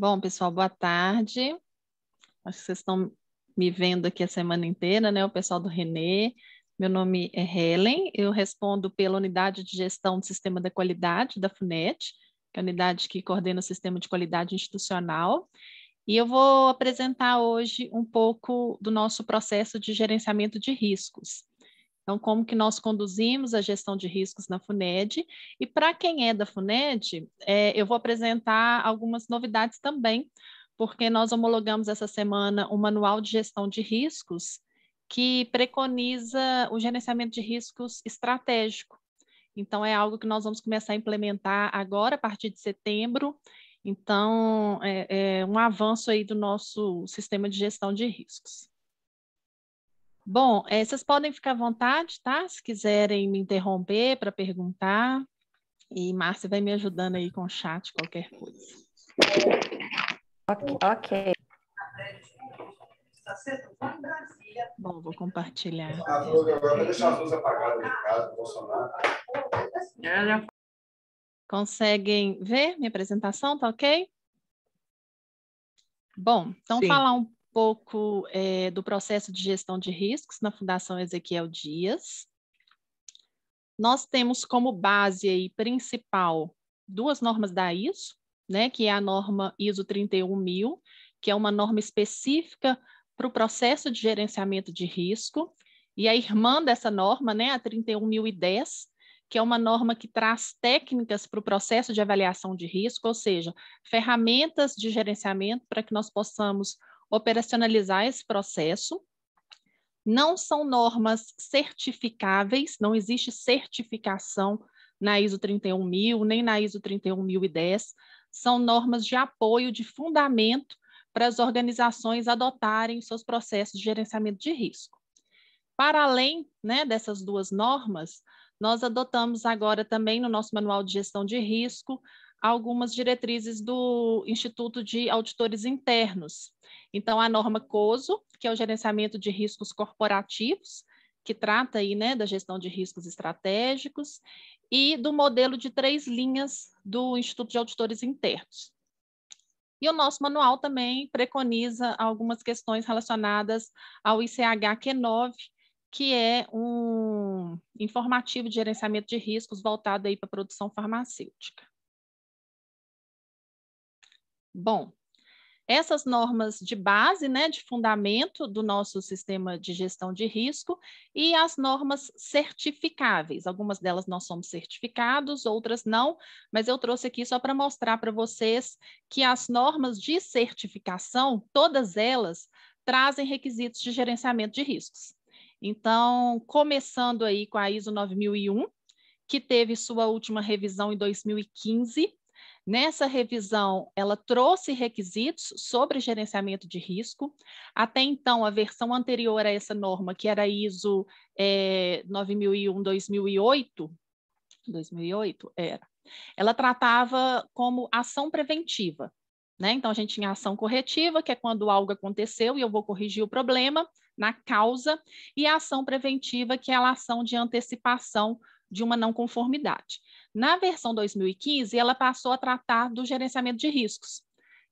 Bom, pessoal, boa tarde. Acho que vocês estão me vendo aqui a semana inteira, né? O pessoal do Renê. Meu nome é Helen, eu respondo pela Unidade de Gestão do Sistema da Qualidade da FUNET, que é a unidade que coordena o Sistema de Qualidade Institucional. E eu vou apresentar hoje um pouco do nosso processo de gerenciamento de riscos. Então, como que nós conduzimos a gestão de riscos na FUNED. E para quem é da FUNED, é, eu vou apresentar algumas novidades também, porque nós homologamos essa semana um manual de gestão de riscos que preconiza o gerenciamento de riscos estratégico. Então, é algo que nós vamos começar a implementar agora, a partir de setembro. Então, é, é um avanço aí do nosso sistema de gestão de riscos. Bom, é, vocês podem ficar à vontade, tá? Se quiserem me interromper para perguntar. E Márcia vai me ajudando aí com o chat, qualquer coisa. Ok. Bom, vou compartilhar. Conseguem ver minha apresentação, tá ok? Bom, então Sim. falar um pouco é, do processo de gestão de riscos na Fundação Ezequiel Dias. Nós temos como base aí principal duas normas da ISO, né, que é a norma ISO 31000, que é uma norma específica para o processo de gerenciamento de risco, e a irmã dessa norma, né, a 31010, que é uma norma que traz técnicas para o processo de avaliação de risco, ou seja, ferramentas de gerenciamento para que nós possamos operacionalizar esse processo. Não são normas certificáveis, não existe certificação na ISO 31000, nem na ISO 31010. São normas de apoio, de fundamento para as organizações adotarem seus processos de gerenciamento de risco. Para além né, dessas duas normas, nós adotamos agora também no nosso manual de gestão de risco algumas diretrizes do Instituto de Auditores Internos, então, a norma COSO, que é o gerenciamento de riscos corporativos, que trata aí, né, da gestão de riscos estratégicos, e do modelo de três linhas do Instituto de Auditores Internos. E o nosso manual também preconiza algumas questões relacionadas ao ICH Q9, que é um informativo de gerenciamento de riscos voltado aí para a produção farmacêutica. Bom, essas normas de base, né, de fundamento do nosso sistema de gestão de risco e as normas certificáveis. Algumas delas nós somos certificados, outras não, mas eu trouxe aqui só para mostrar para vocês que as normas de certificação, todas elas, trazem requisitos de gerenciamento de riscos. Então, começando aí com a ISO 9001, que teve sua última revisão em 2015, Nessa revisão, ela trouxe requisitos sobre gerenciamento de risco. Até então, a versão anterior a essa norma, que era ISO é, 9001-2008, 2008 era, ela tratava como ação preventiva. Né? Então, a gente tinha ação corretiva, que é quando algo aconteceu e eu vou corrigir o problema na causa, e a ação preventiva, que é a ação de antecipação de uma não conformidade. Na versão 2015, ela passou a tratar do gerenciamento de riscos.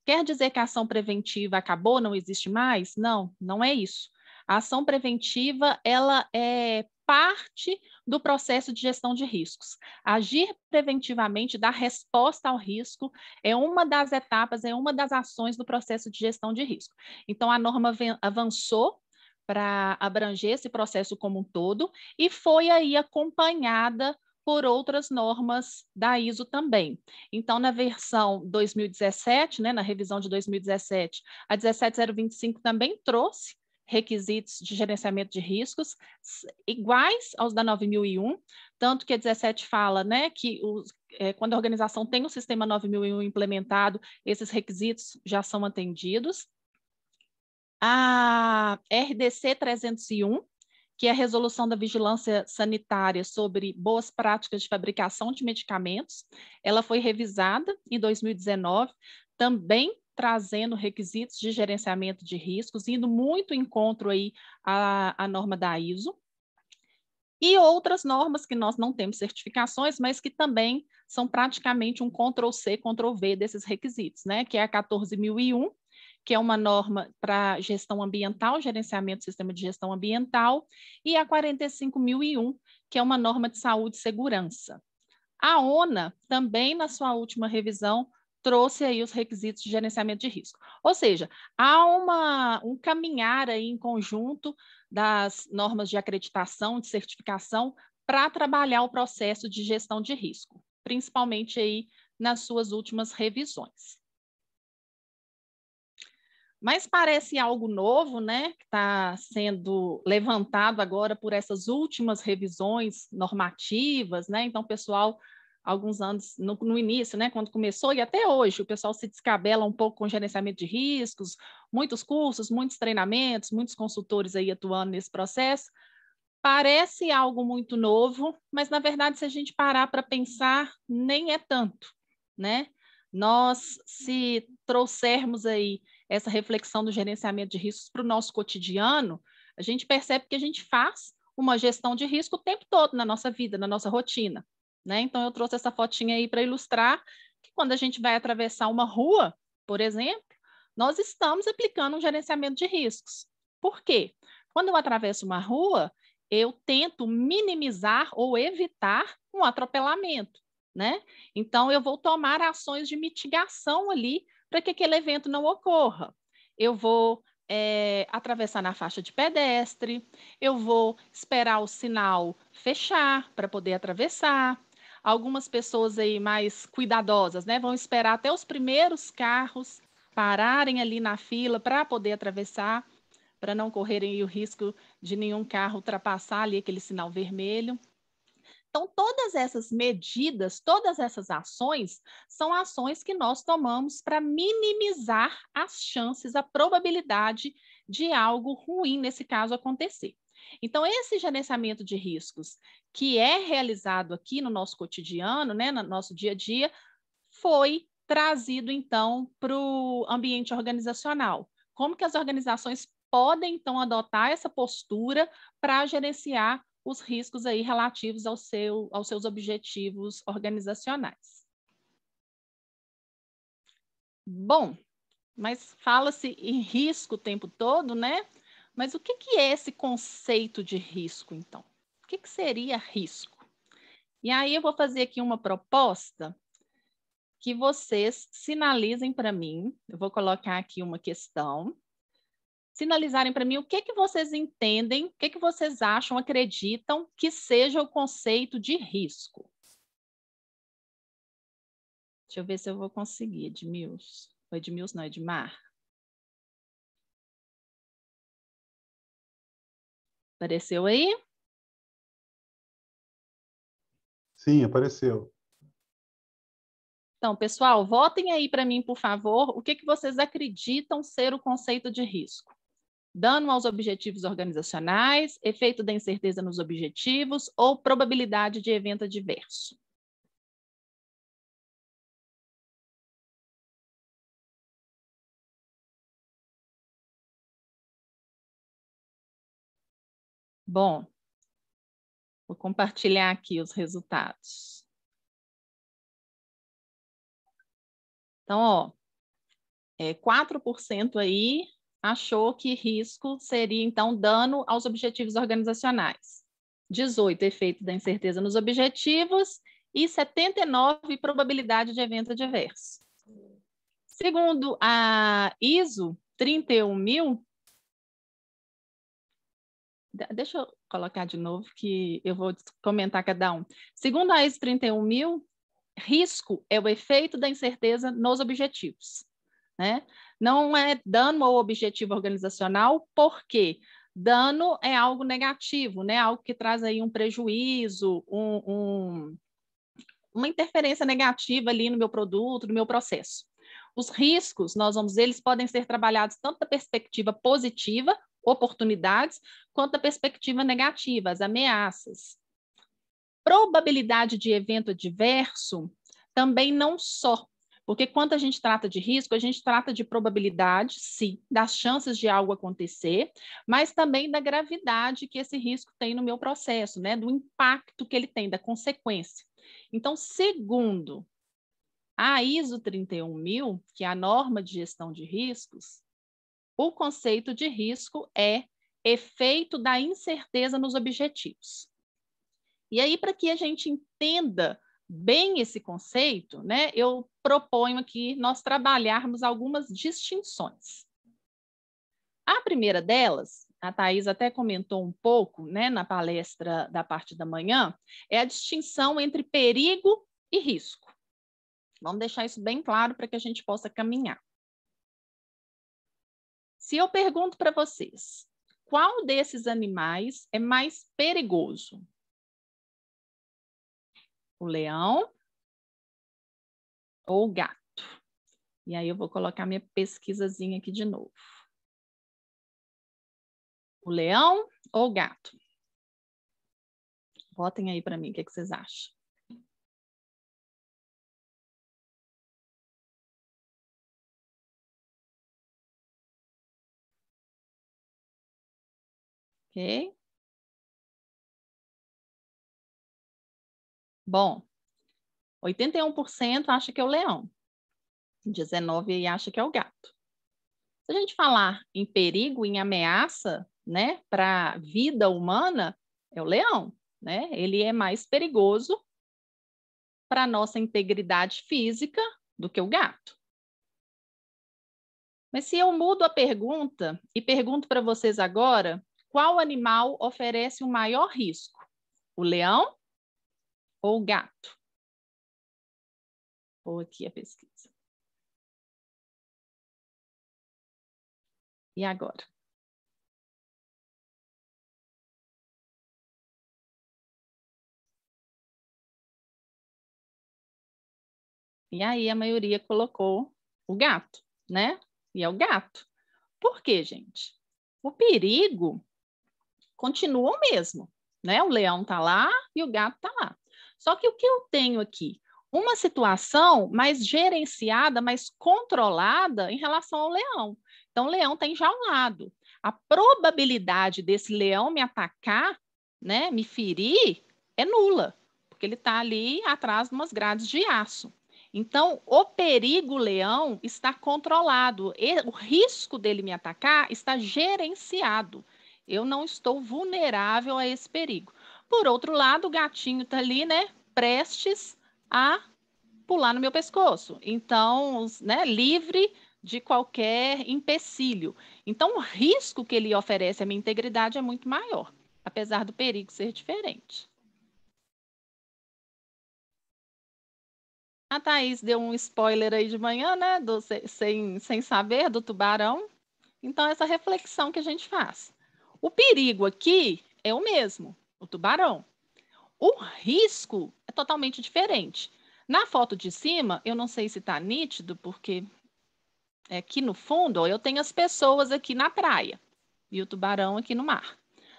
Quer dizer que a ação preventiva acabou, não existe mais? Não, não é isso. A ação preventiva, ela é parte do processo de gestão de riscos. Agir preventivamente, dar resposta ao risco, é uma das etapas, é uma das ações do processo de gestão de risco. Então, a norma avançou para abranger esse processo como um todo e foi aí acompanhada por outras normas da ISO também. Então, na versão 2017, né, na revisão de 2017, a 17025 também trouxe requisitos de gerenciamento de riscos iguais aos da 9001, tanto que a 17 fala né, que os, é, quando a organização tem o sistema 9001 implementado, esses requisitos já são atendidos. A RDC 301, que é a resolução da vigilância sanitária sobre boas práticas de fabricação de medicamentos, ela foi revisada em 2019, também trazendo requisitos de gerenciamento de riscos, indo muito encontro aí à, à norma da ISO. e outras normas que nós não temos certificações, mas que também são praticamente um Ctrl-C, Ctrl-V desses requisitos, né? Que é a 14.001, que é uma norma para gestão ambiental, gerenciamento do sistema de gestão ambiental, e a 45.001, que é uma norma de saúde e segurança. A ONA, também na sua última revisão, trouxe aí os requisitos de gerenciamento de risco. Ou seja, há uma, um caminhar aí em conjunto das normas de acreditação, de certificação, para trabalhar o processo de gestão de risco, principalmente aí nas suas últimas revisões. Mas parece algo novo, né, que está sendo levantado agora por essas últimas revisões normativas, né? Então, o pessoal alguns anos no, no, início, né, quando começou, e até hoje, o pessoal se descabela um pouco com gerenciamento de riscos, muitos cursos, muitos treinamentos, muitos consultores aí atuando nesse processo. Parece algo muito novo, mas na verdade, se a gente parar para pensar, nem é tanto, né? Nós, se trouxermos aí essa reflexão do gerenciamento de riscos para o nosso cotidiano, a gente percebe que a gente faz uma gestão de risco o tempo todo na nossa vida, na nossa rotina. Né? Então, eu trouxe essa fotinha aí para ilustrar que quando a gente vai atravessar uma rua, por exemplo, nós estamos aplicando um gerenciamento de riscos. Por quê? Quando eu atravesso uma rua, eu tento minimizar ou evitar um atropelamento, né? Então, eu vou tomar ações de mitigação ali para que aquele evento não ocorra. Eu vou é, atravessar na faixa de pedestre, eu vou esperar o sinal fechar para poder atravessar, algumas pessoas aí mais cuidadosas, né, vão esperar até os primeiros carros pararem ali na fila para poder atravessar, para não correrem o risco de nenhum carro ultrapassar ali aquele sinal vermelho. Então, todas essas medidas, todas essas ações, são ações que nós tomamos para minimizar as chances, a probabilidade de algo ruim, nesse caso, acontecer. Então, esse gerenciamento de riscos que é realizado aqui no nosso cotidiano, né, no nosso dia a dia, foi trazido, então, para o ambiente organizacional. Como que as organizações podem, então, adotar essa postura para gerenciar os riscos aí relativos ao seu, aos seus objetivos organizacionais. Bom, mas fala-se em risco o tempo todo, né? Mas o que, que é esse conceito de risco, então? O que, que seria risco? E aí eu vou fazer aqui uma proposta que vocês sinalizem para mim. Eu vou colocar aqui uma questão. Sinalizarem para mim o que, que vocês entendem, o que, que vocês acham, acreditam que seja o conceito de risco. Deixa eu ver se eu vou conseguir, Edmilson. Edmilson não, Edmar. Apareceu aí? Sim, apareceu. Então, pessoal, votem aí para mim, por favor, o que, que vocês acreditam ser o conceito de risco. Dano aos objetivos organizacionais, efeito da incerteza nos objetivos ou probabilidade de evento adverso. Bom, vou compartilhar aqui os resultados. Então, ó, é, 4% aí achou que risco seria, então, dano aos objetivos organizacionais. 18, efeito da incerteza nos objetivos e 79, probabilidade de evento adverso. Segundo a ISO 31000, Deixa eu colocar de novo que eu vou comentar cada um. Segundo a ISO 31000, risco é o efeito da incerteza nos objetivos. Né? Não é dano ao objetivo organizacional, porque dano é algo negativo, né? algo que traz aí um prejuízo, um, um, uma interferência negativa ali no meu produto, no meu processo. Os riscos, nós vamos, eles podem ser trabalhados tanto da perspectiva positiva, oportunidades, quanto da perspectiva negativa, as ameaças. Probabilidade de evento adverso também não só, Porque quando a gente trata de risco, a gente trata de probabilidade, sim, das chances de algo acontecer, mas também da gravidade que esse risco tem no meu processo, né? Do impacto que ele tem, da consequência. Então, segundo a ISO 31000, que é a norma de gestão de riscos, o conceito de risco é efeito da incerteza nos objetivos. E aí, para que a gente entenda bem esse conceito, né, eu proponho aqui nós trabalharmos algumas distinções. A primeira delas, a Thais até comentou um pouco né, na palestra da parte da manhã, é a distinção entre perigo e risco. Vamos deixar isso bem claro para que a gente possa caminhar. Se eu pergunto para vocês, qual desses animais é mais perigoso? o leão ou gato. E aí eu vou colocar minha pesquisazinha aqui de novo. O leão ou gato? Botem aí para mim, o que, é que vocês acham? Ok? Bom, 81% acha que é o leão, 19% acha que é o gato. Se a gente falar em perigo, em ameaça, né, para a vida humana, é o leão, né? Ele é mais perigoso para a nossa integridade física do que o gato. Mas se eu mudo a pergunta e pergunto para vocês agora, qual animal oferece o maior risco? O leão ou gato? Vou aqui a pesquisa. E agora? E aí a maioria colocou o gato, né? E é o gato. Por quê, gente? O perigo continua o mesmo, né? O leão tá lá e o gato tá lá. Só que o que eu tenho aqui? Uma situação mais gerenciada, mais controlada em relação ao leão. Então, o leão está enjaulado. A probabilidade desse leão me atacar, né, me ferir, é nula, porque ele está ali atrás de umas grades de aço. Então, o perigo leão está controlado, o risco dele me atacar está gerenciado. Eu não estou vulnerável a esse perigo. Por outro lado, o gatinho está ali, né, prestes a pular no meu pescoço. Então, né, livre de qualquer empecilho. Então, o risco que ele oferece à minha integridade é muito maior, apesar do perigo ser diferente. A Thaís deu um spoiler aí de manhã, né? Do, sem, sem saber do tubarão. Então, essa reflexão que a gente faz. O perigo aqui é o mesmo o tubarão. O risco é totalmente diferente. Na foto de cima, eu não sei se está nítido, porque é aqui no fundo eu tenho as pessoas aqui na praia e o tubarão aqui no mar.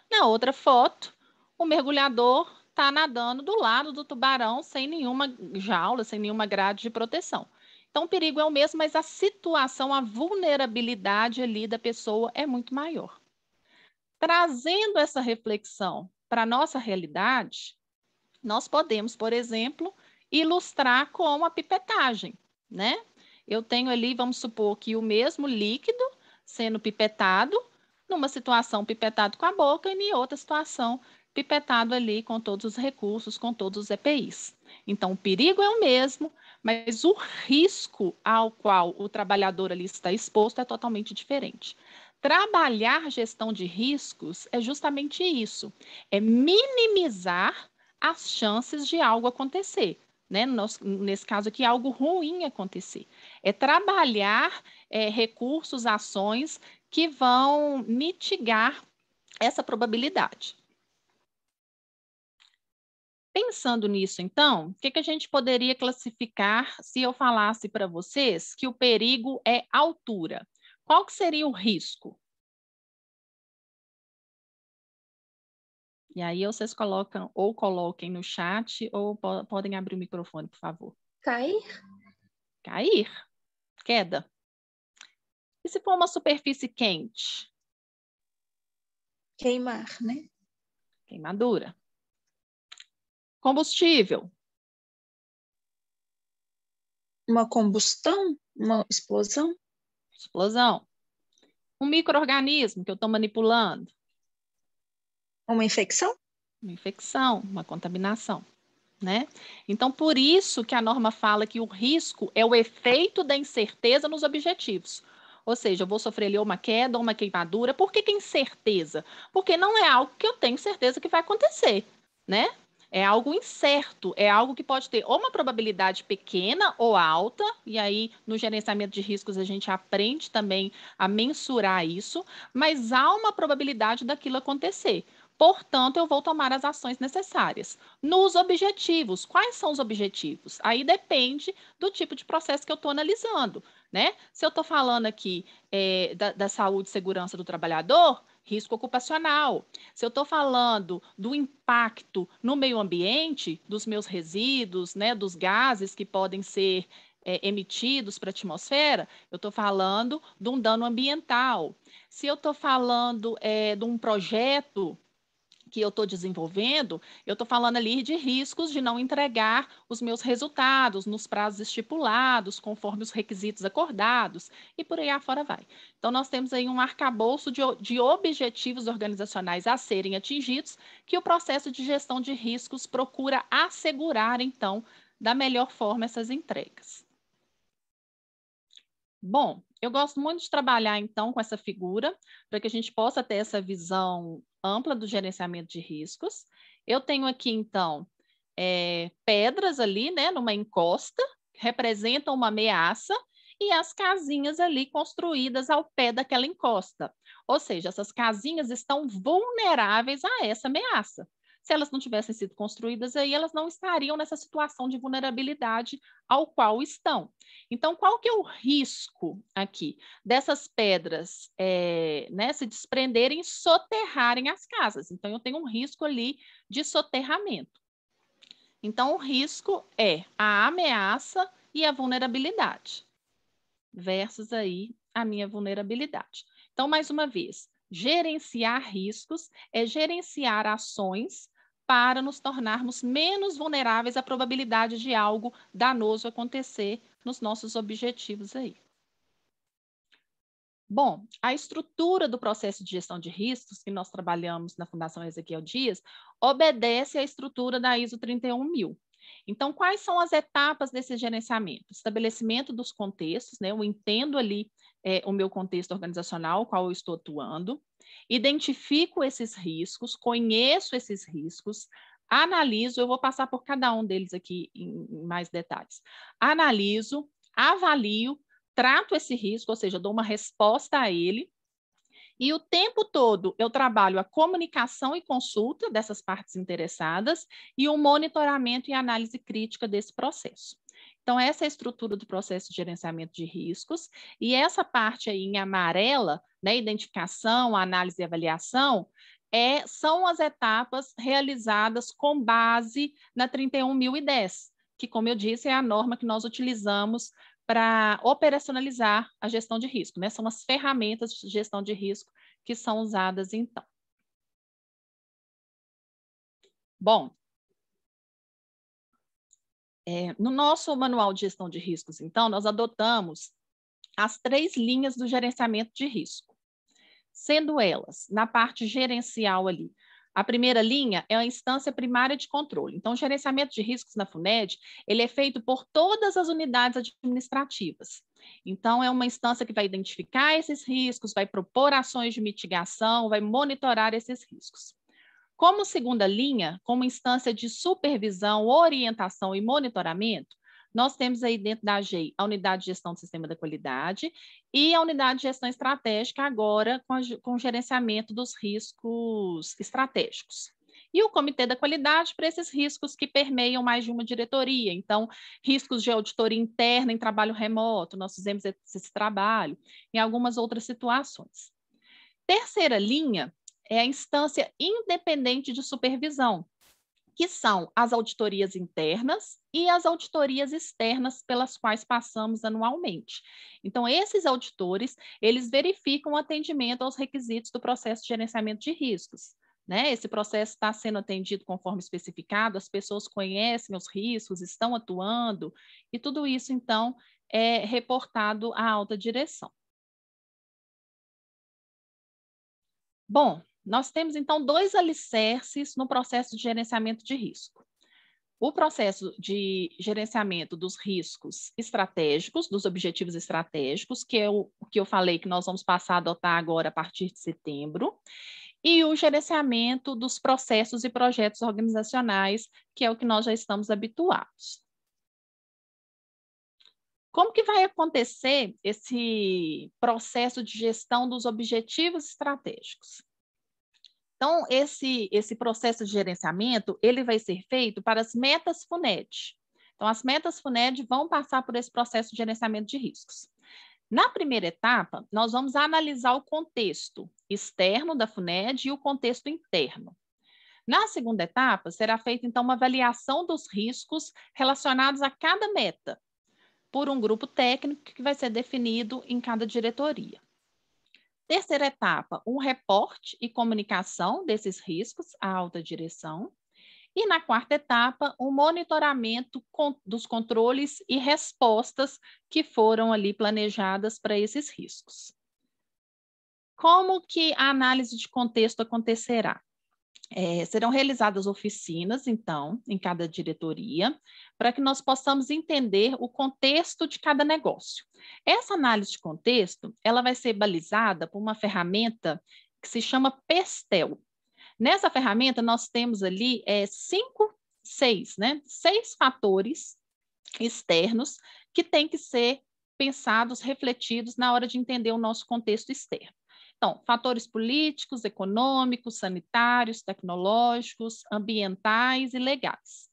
Na outra foto, o mergulhador está nadando do lado do tubarão sem nenhuma jaula, sem nenhuma grade de proteção. Então, o perigo é o mesmo, mas a situação, a vulnerabilidade ali da pessoa é muito maior. Trazendo essa reflexão para a nossa realidade, nós podemos, por exemplo, ilustrar com a pipetagem, né? Eu tenho ali, vamos supor que o mesmo líquido sendo pipetado, numa situação pipetado com a boca e em outra situação pipetado ali com todos os recursos, com todos os EPIs. Então, o perigo é o mesmo, mas o risco ao qual o trabalhador ali está exposto é totalmente diferente. Trabalhar gestão de riscos é justamente isso: é minimizar as chances de algo acontecer. Né? nesse caso aqui, algo ruim acontecer. É trabalhar é, recursos, ações que vão mitigar essa probabilidade. Pensando nisso, então, o que, que a gente poderia classificar se eu falasse para vocês que o perigo é altura? Qual que seria o risco? E aí vocês colocam ou coloquem no chat ou po podem abrir o microfone, por favor. Cair? Cair, queda. E se for uma superfície quente? Queimar, né? Queimadura. Combustível. Uma combustão, uma explosão. Explosão. Um microorganismo que eu estou manipulando. Uma infecção? Uma infecção, uma contaminação. Né? Então, por isso que a norma fala que o risco é o efeito da incerteza nos objetivos. Ou seja, eu vou sofrer ali uma queda ou uma queimadura. Por que, que incerteza? Porque não é algo que eu tenho certeza que vai acontecer, né? É algo incerto, é algo que pode ter ou uma probabilidade pequena ou alta, e aí no gerenciamento de riscos a gente aprende também a mensurar isso, mas há uma probabilidade daquilo acontecer. Portanto, eu vou tomar as ações necessárias. Nos objetivos, quais são os objetivos? Aí depende do tipo de processo que eu estou analisando, né? Se eu estou falando aqui é, da, da saúde e segurança do trabalhador, risco ocupacional. Se eu estou falando do impacto no meio ambiente, dos meus resíduos, né, dos gases que podem ser é, emitidos para a atmosfera, eu estou falando de um dano ambiental. Se eu estou falando é, de um projeto que eu estou desenvolvendo, eu estou falando ali de riscos de não entregar os meus resultados nos prazos estipulados, conforme os requisitos acordados, e por aí afora vai. Então, nós temos aí um arcabouço de, de objetivos organizacionais a serem atingidos, que o processo de gestão de riscos procura assegurar, então, da melhor forma essas entregas. Bom, eu gosto muito de trabalhar, então, com essa figura, para que a gente possa ter essa visão ampla do gerenciamento de riscos. Eu tenho aqui, então, é, pedras ali, né, numa encosta, que representam uma ameaça, e as casinhas ali construídas ao pé daquela encosta. Ou seja, essas casinhas estão vulneráveis a essa ameaça. Se elas não tivessem sido construídas aí, elas não estariam nessa situação de vulnerabilidade ao qual estão. Então, qual que é o risco aqui dessas pedras é, né, se desprenderem e soterrarem as casas? Então, eu tenho um risco ali de soterramento. Então, o risco é a ameaça e a vulnerabilidade versus aí a minha vulnerabilidade. Então, mais uma vez, gerenciar riscos é gerenciar ações para nos tornarmos menos vulneráveis à probabilidade de algo danoso acontecer nos nossos objetivos aí. Bom, a estrutura do processo de gestão de riscos que nós trabalhamos na Fundação Ezequiel Dias obedece à estrutura da ISO 31000. Então, quais são as etapas desse gerenciamento? Estabelecimento dos contextos, né? Eu entendo ali é, o meu contexto organizacional, qual eu estou atuando, identifico esses riscos, conheço esses riscos, analiso, eu vou passar por cada um deles aqui em, mais detalhes. Analiso, avalio, trato esse risco, ou seja, dou uma resposta a ele, e o tempo todo eu trabalho a comunicação e consulta dessas partes interessadas e o monitoramento e análise crítica desse processo. Então, essa é a estrutura do processo de gerenciamento de riscos, e essa parte aí em amarela, né, identificação, análise e avaliação, é, são as etapas realizadas com base na 31010, que, como eu disse, é a norma que nós utilizamos para operacionalizar a gestão de risco, né? São as ferramentas de gestão de risco que são usadas então. Bom, é, no nosso manual de gestão de riscos, então, nós adotamos as três linhas do gerenciamento de risco, sendo elas, na parte gerencial ali, a primeira linha é a instância primária de controle. Então, o gerenciamento de riscos na FUNED, ele é feito por todas as unidades administrativas. Então, é uma instância que vai identificar esses riscos, vai propor ações de mitigação, vai monitorar esses riscos. Como segunda linha, como instância de supervisão, orientação e monitoramento, nós temos aí dentro da AGEI a unidade de gestão do sistema da qualidade e a unidade de gestão estratégica agora com, a, com gerenciamento dos riscos estratégicos e o Comitê da Qualidade para esses riscos que permeiam mais de uma diretoria. Então, riscos de auditoria interna em trabalho remoto, nós fizemos esse trabalho, em algumas outras situações. Terceira linha é a instância independente de supervisão, que são as auditorias internas e as auditorias externas pelas quais passamos anualmente. Então, esses auditores, eles verificam o atendimento aos requisitos do processo de gerenciamento de riscos. Né? Esse processo está sendo atendido conforme especificado, as pessoas conhecem os riscos, estão atuando, e tudo isso, então, é reportado à alta direção. Bom, nós temos, então, dois alicerces no processo de gerenciamento de risco. O processo de gerenciamento dos riscos estratégicos, dos objetivos estratégicos, que é o que eu falei que nós vamos passar a adotar agora a partir de setembro, e o gerenciamento dos processos e projetos organizacionais, que é o que nós já estamos habituados. Como que vai acontecer esse processo de gestão dos objetivos estratégicos? Então, esse, esse processo de gerenciamento, ele vai ser feito para as metas FUNED. Então, as metas FUNED vão passar por esse processo de gerenciamento de riscos. Na primeira etapa, nós vamos analisar o contexto externo da FUNED e o contexto interno. Na segunda etapa, será feita, então, uma avaliação dos riscos relacionados a cada meta, por um grupo técnico que vai ser definido em cada diretoria. Terceira etapa, um reporte e comunicação desses riscos à alta direção. E na quarta etapa, o um monitoramento dos controles e respostas que foram ali planejadas para esses riscos. Como que a análise de contexto acontecerá? É, serão realizadas oficinas, então, em cada diretoria, para que nós possamos entender o contexto de cada negócio. Essa análise de contexto, ela vai ser balizada por uma ferramenta que se chama PESTEL. Nessa ferramenta, nós temos ali é, cinco, seis, né? Seis fatores externos que têm que ser pensados, refletidos na hora de entender o nosso contexto externo. Então, fatores políticos, econômicos, sanitários, tecnológicos, ambientais e legais.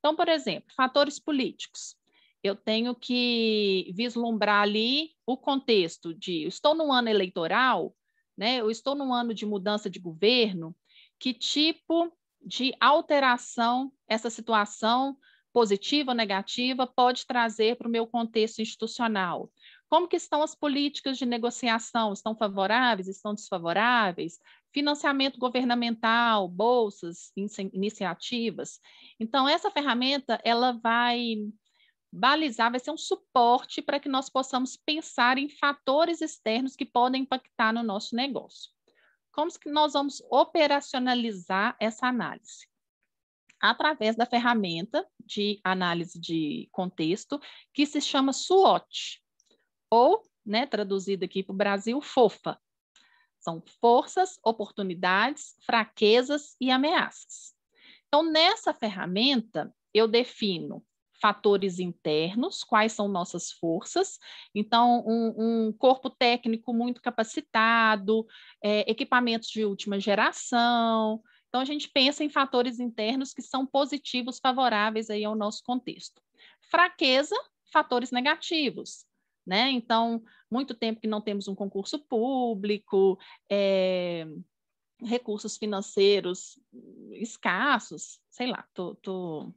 Então, por exemplo, fatores políticos. Eu tenho que vislumbrar ali o contexto de estou num ano eleitoral, né? Eu estou num ano de mudança de governo, que tipo de alteração essa situação positiva ou negativa pode trazer para o meu contexto institucional? Como que estão as políticas de negociação? Estão favoráveis? Estão desfavoráveis? Financiamento governamental, bolsas, iniciativas. Então, essa ferramenta, ela vai balizar, vai ser um suporte para que nós possamos pensar em fatores externos que podem impactar no nosso negócio. Como que nós vamos operacionalizar essa análise? Através da ferramenta de análise de contexto, que se chama SWOT, ou, né, aqui para o Brasil, FOFA. São forças, oportunidades, fraquezas e ameaças. Então, nessa ferramenta, eu defino fatores internos, quais são nossas forças. Então, um, um corpo técnico muito capacitado, é, equipamentos de última geração. Então, a gente pensa em fatores internos que são positivos, favoráveis aí ao nosso contexto. Fraqueza, fatores negativos né? Então, muito tempo que não temos um concurso público, é, recursos financeiros escassos, sei lá, tô, tô,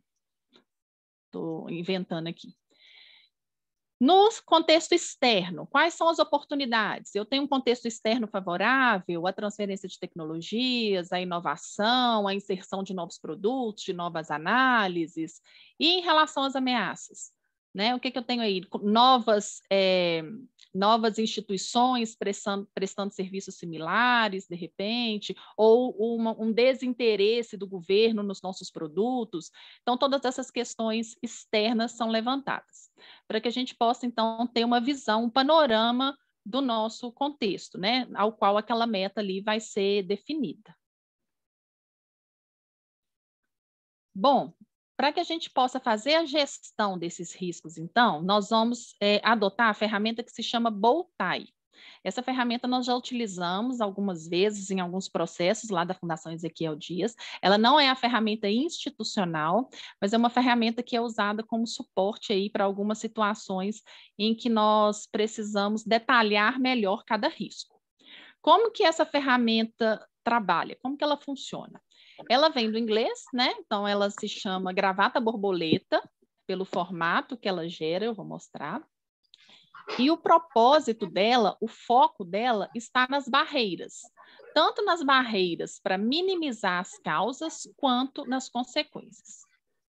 tô inventando aqui. No contexto externo, quais são as oportunidades? Eu tenho um contexto externo favorável, a transferência de tecnologias, a inovação, a inserção de novos produtos, de novas análises. E em relação às ameaças? Né? O que, que eu tenho aí? Novas, é, novas instituições prestando, prestando serviços similares, de repente, ou uma, um desinteresse do governo nos nossos produtos. Então, todas essas questões externas são levantadas, para que a gente possa, então, ter uma visão, um panorama do nosso contexto, né? ao qual aquela meta ali vai ser definida. Bom, para que a gente possa fazer a gestão desses riscos, então, nós vamos é, adotar a ferramenta que se chama Bowtie. Essa ferramenta nós já utilizamos algumas vezes em alguns processos lá da Fundação Ezequiel Dias. Ela não é a ferramenta institucional, mas é uma ferramenta que é usada como suporte aí para algumas situações em que nós precisamos detalhar melhor cada risco. Como que essa ferramenta trabalha? Como que ela funciona? Ela vem do inglês, né? Então, ela se chama gravata borboleta, pelo formato que ela gera, eu vou mostrar. E o propósito dela, o foco dela, está nas barreiras. Tanto nas barreiras para minimizar as causas, quanto nas consequências.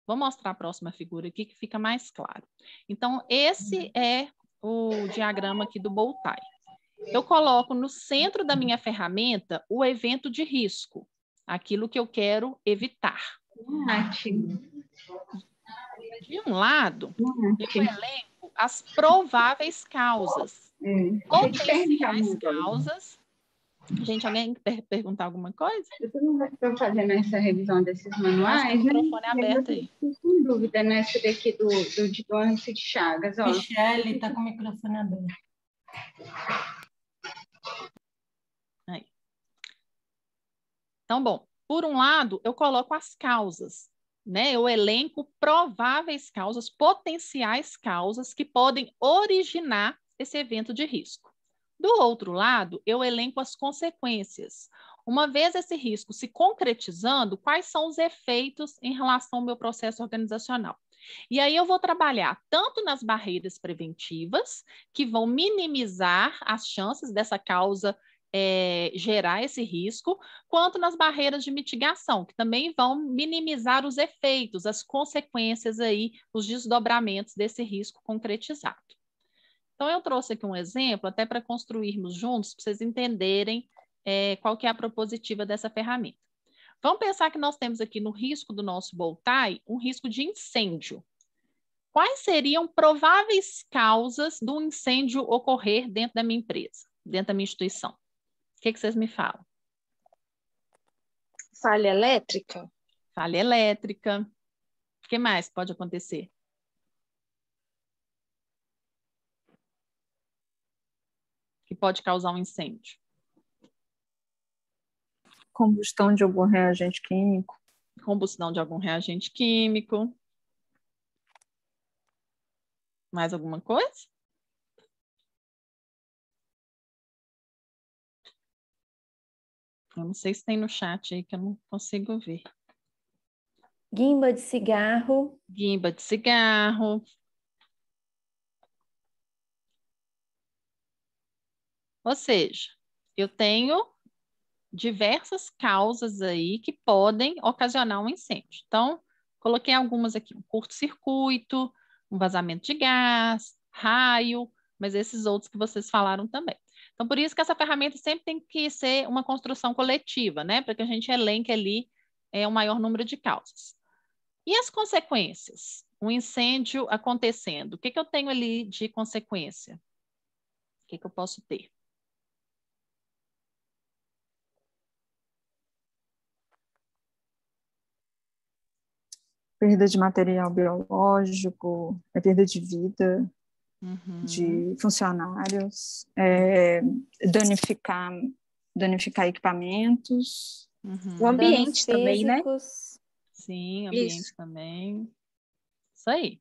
Vou mostrar a próxima figura aqui que fica mais claro. Então, esse é o diagrama aqui do Bowtie. Eu coloco no centro da minha ferramenta o evento de risco, aquilo que eu quero evitar. De um lado, eu elenco as prováveis causas, hum. potenciais causas. Gente, alguém quer perguntar alguma coisa? Eu estou fazendo essa revisão desses manuais. O né? microfone né? aberto aí. Sem dúvida nessa daqui do, do de Dorrance de Chagas. Ó. Michele está com o microfone aberto. Aí. Então, bom, por um lado, eu coloco as causas, né? Eu elenco prováveis causas, potenciais causas que podem originar esse evento de risco. Do outro lado, eu elenco as consequências. Uma vez esse risco se concretizando, quais são os efeitos em relação ao meu processo organizacional? E aí eu vou trabalhar tanto nas barreiras preventivas, que vão minimizar as chances dessa causa é, gerar esse risco, quanto nas barreiras de mitigação, que também vão minimizar os efeitos, as consequências aí, os desdobramentos desse risco concretizado. Então, eu trouxe aqui um exemplo, até para construirmos juntos, para vocês entenderem é, qual que é a propositiva dessa ferramenta. Vamos pensar que nós temos aqui no risco do nosso Boltai um risco de incêndio. Quais seriam prováveis causas do incêndio ocorrer dentro da minha empresa, dentro da minha instituição? O que, que vocês me falam? Falha elétrica? Falha elétrica. O que mais pode acontecer? Que pode causar um incêndio? Combustão de algum reagente químico. Combustão de algum reagente químico. Mais alguma coisa? Eu não sei se tem no chat aí que eu não consigo ver. Guimba de cigarro. Guimba de cigarro. Ou seja, eu tenho diversas causas aí que podem ocasionar um incêndio. Então, coloquei algumas aqui: um curto-circuito, um vazamento de gás, raio, mas esses outros que vocês falaram também. Então, por isso que essa ferramenta sempre tem que ser uma construção coletiva, né? Para que a gente elenque ali é, o maior número de causas. E as consequências? Um incêndio acontecendo. O que, que eu tenho ali de consequência? O que, que eu posso ter? Perda de material biológico, é perda de vida, uhum. de funcionários, é, danificar, danificar equipamentos. Uhum. O ambiente também, né? Sim, ambiente Isso. também. Isso aí.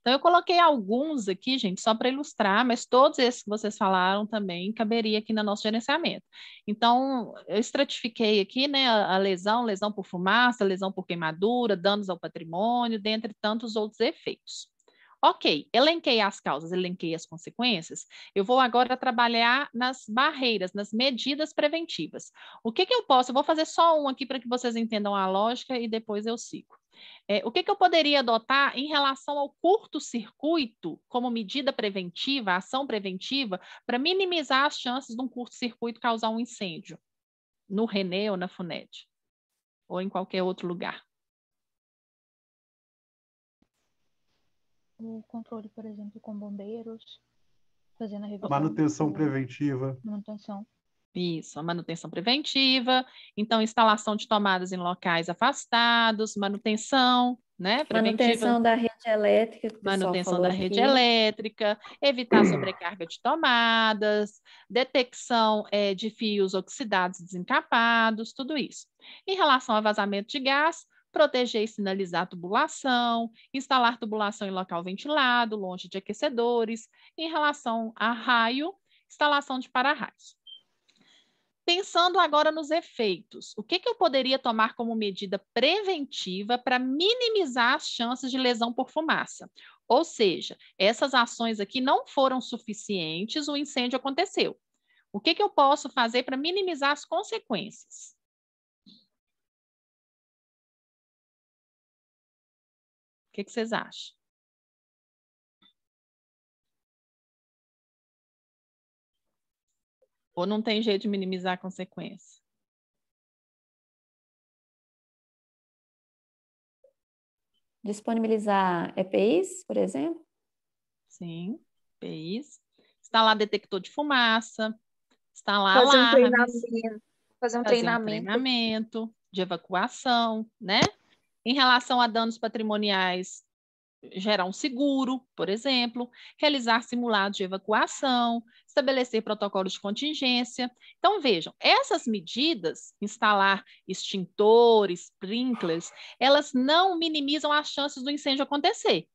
Então, eu coloquei alguns aqui, gente, só para ilustrar, mas todos esses que vocês falaram também caberia aqui no nosso gerenciamento. Então, eu estratifiquei aqui, né, a lesão, lesão por fumaça, lesão por queimadura, danos ao patrimônio, dentre tantos outros efeitos. Ok, elenquei as causas, elenquei as consequências. Eu vou agora trabalhar nas barreiras, nas medidas preventivas. O que, que eu posso? Eu vou fazer só um aqui para que vocês entendam a lógica e depois eu sigo. É, o que, que eu poderia adotar em relação ao curto-circuito como medida preventiva, ação preventiva, para minimizar as chances de um curto-circuito causar um incêndio no René ou na FUNED? Ou em qualquer outro lugar? O controle, por exemplo, com bombeiros, fazendo a revisão. Manutenção preventiva. Manutenção. Isso, a manutenção preventiva, então instalação de tomadas em locais afastados, manutenção, né? Preventiva, manutenção da rede elétrica. Manutenção da aqui. rede elétrica, evitar sobrecarga de tomadas, detecção é, de fios oxidados desencapados, tudo isso. Em relação ao vazamento de gás, proteger e sinalizar tubulação, instalar tubulação em local ventilado, longe de aquecedores, em relação a raio, instalação de para-raios. Pensando agora nos efeitos, o que, que eu poderia tomar como medida preventiva para minimizar as chances de lesão por fumaça? Ou seja, essas ações aqui não foram suficientes, o incêndio aconteceu. O que, que eu posso fazer para minimizar as consequências? O que, que vocês acham? Ou não tem jeito de minimizar a consequência? Disponibilizar EPIs, por exemplo? Sim, EPIs. Instalar detector de fumaça, instalar fazer alarmes, um treinamento, fazer um fazer treinamento. um treinamento de evacuação, né? Em relação a danos patrimoniais, gerar um seguro, por exemplo, realizar simulados de evacuação, estabelecer protocolos de contingência. Então, vejam, essas medidas, instalar extintores, sprinklers, elas não minimizam as chances do incêndio acontecer,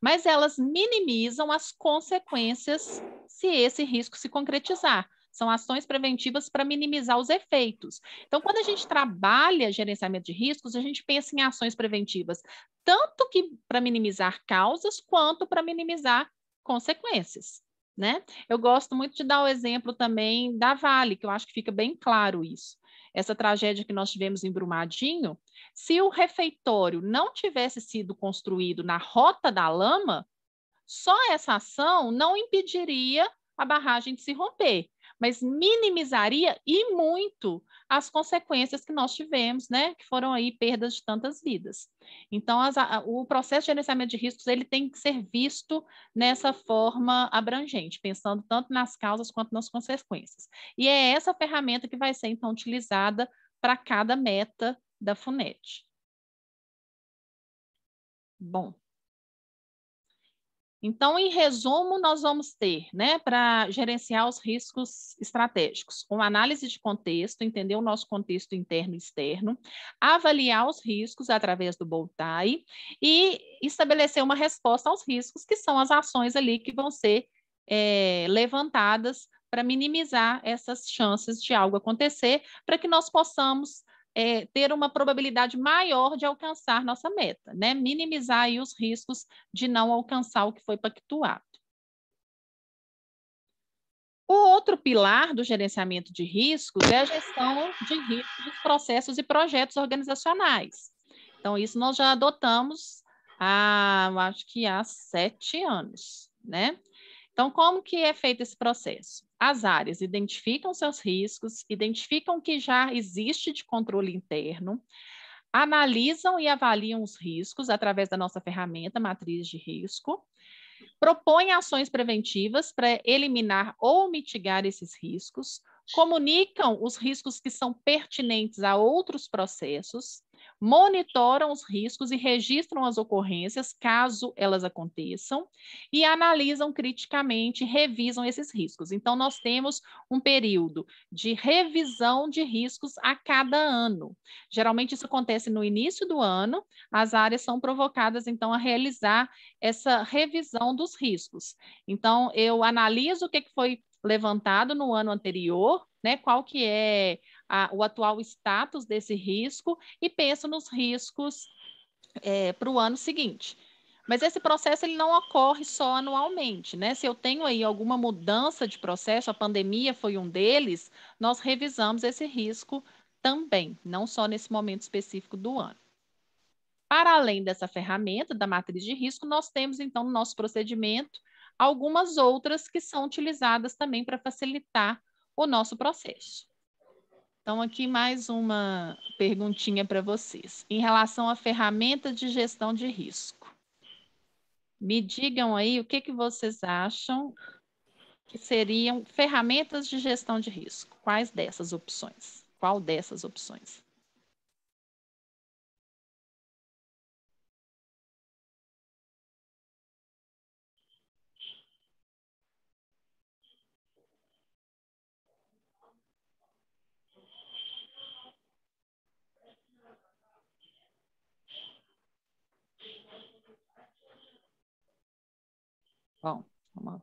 mas elas minimizam as consequências se esse risco se concretizar. São ações preventivas para minimizar os efeitos. Então, quando a gente trabalha gerenciamento de riscos, a gente pensa em ações preventivas, tanto que para minimizar causas, quanto para minimizar consequências. Né? Eu gosto muito de dar o exemplo também da Vale, que eu acho que fica bem claro isso. Essa tragédia que nós tivemos em Brumadinho, se o refeitório não tivesse sido construído na rota da lama, só essa ação não impediria a barragem de se romper mas minimizaria e muito as consequências que nós tivemos, né, que foram aí perdas de tantas vidas. Então, as, a, o processo de gerenciamento de riscos ele tem que ser visto nessa forma abrangente, pensando tanto nas causas quanto nas consequências. E é essa ferramenta que vai ser então utilizada para cada meta da FUNET. Bom, então, em resumo, nós vamos ter, né, para gerenciar os riscos estratégicos, uma análise de contexto, entender o nosso contexto interno e externo, avaliar os riscos através do BOLTAI e estabelecer uma resposta aos riscos, que são as ações ali que vão ser é, levantadas para minimizar essas chances de algo acontecer, para que nós possamos é, ter uma probabilidade maior de alcançar nossa meta, né? Minimizar aí os riscos de não alcançar o que foi pactuado. O outro pilar do gerenciamento de riscos é a gestão de riscos dos processos e projetos organizacionais. Então, isso nós já adotamos há, acho que há sete anos, né? Então, como que é feito esse processo? As áreas identificam seus riscos, identificam que já existe de controle interno, analisam e avaliam os riscos através da nossa ferramenta matriz de risco, propõem ações preventivas para eliminar ou mitigar esses riscos, comunicam os riscos que são pertinentes a outros processos, monitoram os riscos e registram as ocorrências, caso elas aconteçam, e analisam criticamente, revisam esses riscos. Então, nós temos um período de revisão de riscos a cada ano. Geralmente, isso acontece no início do ano, as áreas são provocadas, então, a realizar essa revisão dos riscos. Então, eu analiso o que foi levantado no ano anterior, né? Qual que é a, o atual status desse risco e penso nos riscos é, para o ano seguinte. Mas esse processo ele não ocorre só anualmente, né? Se eu tenho aí alguma mudança de processo, a pandemia foi um deles, nós revisamos esse risco também, não só nesse momento específico do ano. Para além dessa ferramenta da matriz de risco, nós temos então no nosso procedimento algumas outras que são utilizadas também para facilitar o nosso processo. Então, aqui mais uma perguntinha para vocês. Em relação à ferramenta de gestão de risco. Me digam aí o que, que vocês acham que seriam ferramentas de gestão de risco. Quais dessas opções? Qual dessas opções? Bom, vamos lá.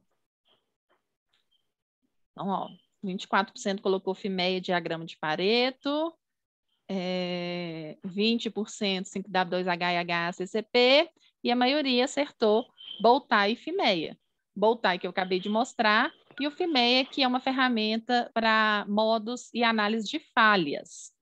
Então, ó, 24% colocou FIMEA diagrama de Pareto, é, 20% 5W2H e HACCP, e a maioria acertou Boltai e FIMEA. Boltai, que eu acabei de mostrar, e o FIMEA, que é uma ferramenta para modos e análise de falhas.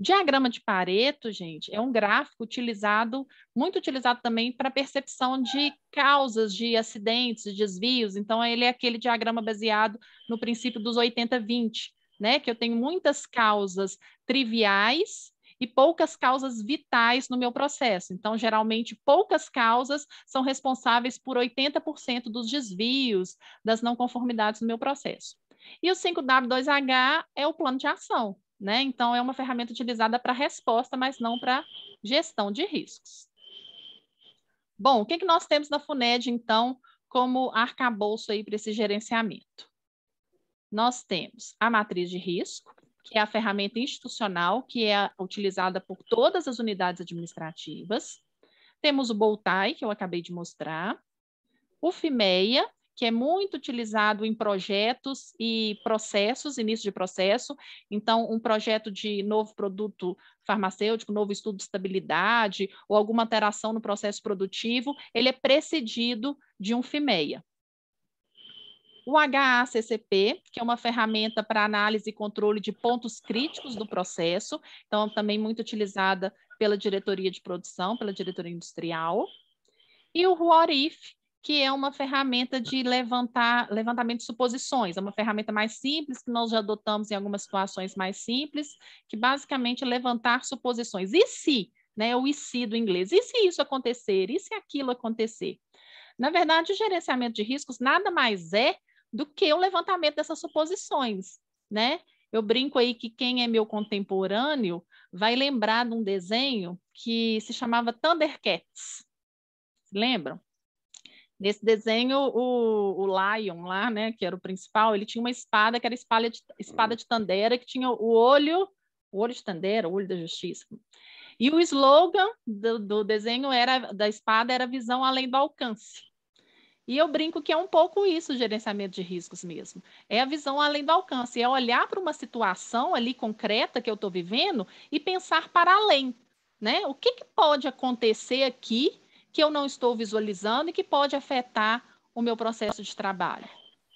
Diagrama de Pareto, gente, é um gráfico utilizado, muito utilizado também para percepção de causas de acidentes, de desvios. Então, ele é aquele diagrama baseado no princípio dos 80-20, né? Que eu tenho muitas causas triviais e poucas causas vitais no meu processo. Então, geralmente, poucas causas são responsáveis por 80% dos desvios, das não conformidades no meu processo. E o 5W2H é o plano de ação, né? Então, é uma ferramenta utilizada para resposta, mas não para gestão de riscos. Bom, o que, que nós temos na FUNED, então, como arcabouço aí para esse gerenciamento? Nós temos a matriz de risco, que é a ferramenta institucional, que é utilizada por todas as unidades administrativas. Temos o Boltai, que eu acabei de mostrar. O FIMEIA, que é muito utilizado em projetos e processos, início de processo. Então, um projeto de novo produto farmacêutico, novo estudo de estabilidade ou alguma alteração no processo produtivo, ele é precedido de um FIMEIA. O HACCP, que é uma ferramenta para análise e controle de pontos críticos do processo, então também muito utilizada pela diretoria de produção, pela diretoria industrial. E o RUORIF, que é uma ferramenta de levantar, levantamento de suposições, é uma ferramenta mais simples, que nós já adotamos em algumas situações mais simples, que basicamente é levantar suposições. E se, né, o e se do inglês, e se isso acontecer, e se aquilo acontecer? Na verdade, o gerenciamento de riscos nada mais é do que o levantamento dessas suposições, né? Eu brinco aí que quem é meu contemporâneo vai lembrar de um desenho que se chamava Thundercats. Lembram? Nesse desenho, o, o Lion lá, né, que era o principal, ele tinha uma espada que era espada de, espada de Tandera, que tinha o olho, o olho de Tandera, o olho da justiça. E o slogan do, do desenho era da espada era visão além do alcance. E eu brinco que é um pouco isso, o gerenciamento de riscos mesmo. É a visão além do alcance, é olhar para uma situação ali concreta que eu estou vivendo e pensar para além. Né? O que, que pode acontecer aqui que eu não estou visualizando e que pode afetar o meu processo de trabalho.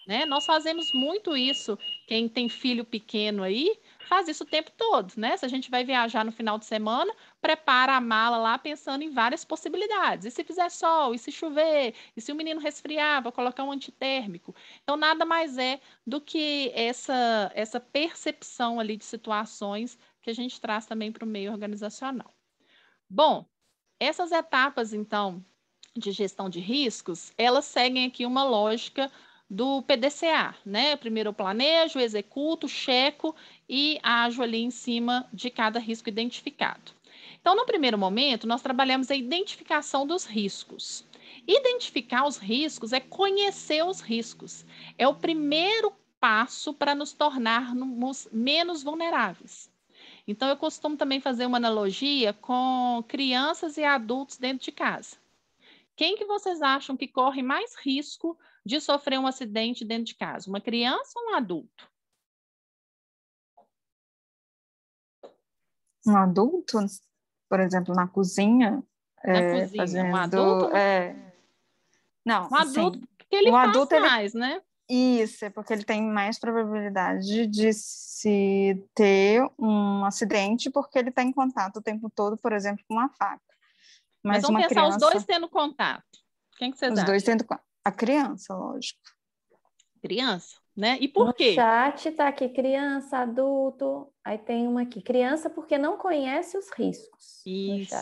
Né? Nós fazemos muito isso. Quem tem filho pequeno aí faz isso o tempo todo, né? Se a gente vai viajar no final de semana, prepara a mala lá pensando em várias possibilidades. E se fizer sol, e se chover, e se o menino resfriar, vou colocar um antitérmico. Então nada mais é do que essa essa percepção ali de situações que a gente traz também para o meio organizacional. Bom, essas etapas, então, de gestão de riscos, elas seguem aqui uma lógica do PDCA, né? Primeiro eu planejo, executo, checo e ajo ali em cima de cada risco identificado. Então, no primeiro momento, nós trabalhamos a identificação dos riscos. Identificar os riscos é conhecer os riscos. É o primeiro passo para nos tornarmos menos vulneráveis. Então, eu costumo também fazer uma analogia com crianças e adultos dentro de casa. Quem que vocês acham que corre mais risco de sofrer um acidente dentro de casa? Uma criança ou um adulto? Um adulto, por exemplo, na cozinha. Na é, cozinha, fazendo, um adulto? É... Não, um adulto, sim. porque ele um faz adulto, mais, ele... né? Isso, é porque ele tem mais probabilidade de se ter um acidente porque ele está em contato o tempo todo, por exemplo, com uma faca. Mas, Mas vamos pensar criança, os dois tendo contato. Quem que vocês Os acham? dois tendo A criança, lógico. Criança, né? E por no quê? No chat tá aqui criança, adulto. Aí tem uma aqui, criança porque não conhece os riscos. Isso,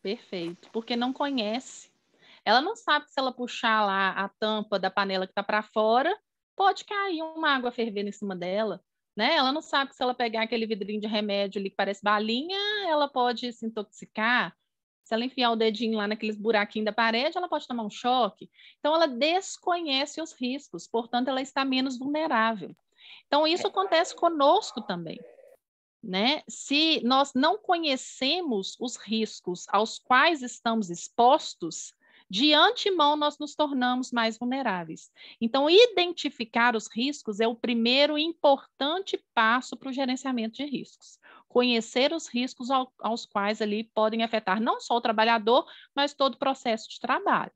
perfeito. Porque não conhece ela não sabe que se ela puxar lá a tampa da panela que está para fora, pode cair uma água fervendo em cima dela. Né? Ela não sabe que se ela pegar aquele vidrinho de remédio ali que parece balinha, ela pode se intoxicar. Se ela enfiar o dedinho lá naqueles buraquinhos da parede, ela pode tomar um choque. Então, ela desconhece os riscos, portanto, ela está menos vulnerável. Então, isso acontece conosco também. Né? Se nós não conhecemos os riscos aos quais estamos expostos, de antemão nós nos tornamos mais vulneráveis. Então, identificar os riscos é o primeiro importante passo para o gerenciamento de riscos. Conhecer os riscos ao, aos quais ali podem afetar não só o trabalhador, mas todo o processo de trabalho.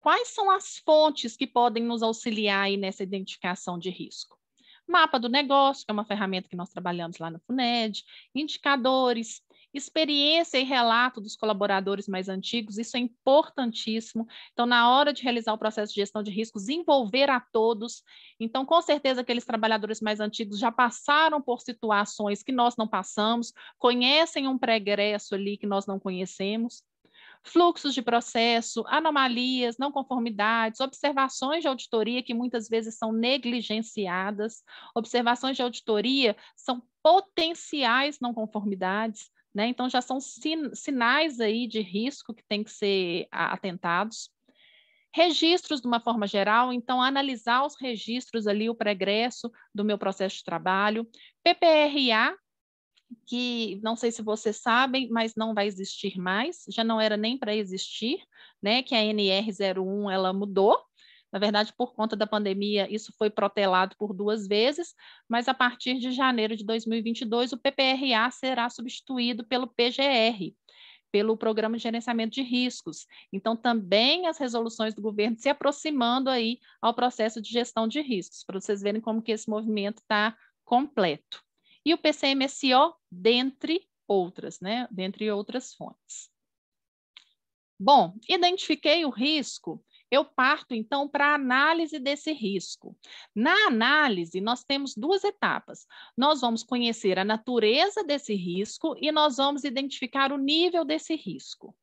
Quais são as fontes que podem nos auxiliar aí nessa identificação de risco? Mapa do negócio, que é uma ferramenta que nós trabalhamos lá na FUNED, indicadores, experiência e relato dos colaboradores mais antigos, isso é importantíssimo. Então, na hora de realizar o processo de gestão de riscos, envolver a todos. Então, com certeza, aqueles trabalhadores mais antigos já passaram por situações que nós não passamos, conhecem um pregresso ali que nós não conhecemos fluxos de processo, anomalias, não conformidades, observações de auditoria que muitas vezes são negligenciadas, observações de auditoria são potenciais não conformidades, né? Então, já são sin sinais aí de risco que tem que ser atentados. Registros, de uma forma geral, então, analisar os registros ali, o pregresso do meu processo de trabalho. PPRA, que não sei se vocês sabem, mas não vai existir mais, já não era nem para existir, né? Que a NR01 ela mudou, na verdade, por conta da pandemia, isso foi protelado por duas vezes, mas a partir de janeiro de 2022, o PPRA será substituído pelo PGR, pelo Programa de Gerenciamento de Riscos. Então, também as resoluções do governo se aproximando aí ao processo de gestão de riscos, para vocês verem como que esse movimento está completo. E o PCMSO, dentre outras, né? Dentre outras fontes. Bom, identifiquei o risco, eu parto então para a análise desse risco. Na análise, nós temos duas etapas. Nós vamos conhecer a natureza desse risco e nós vamos identificar o nível desse risco.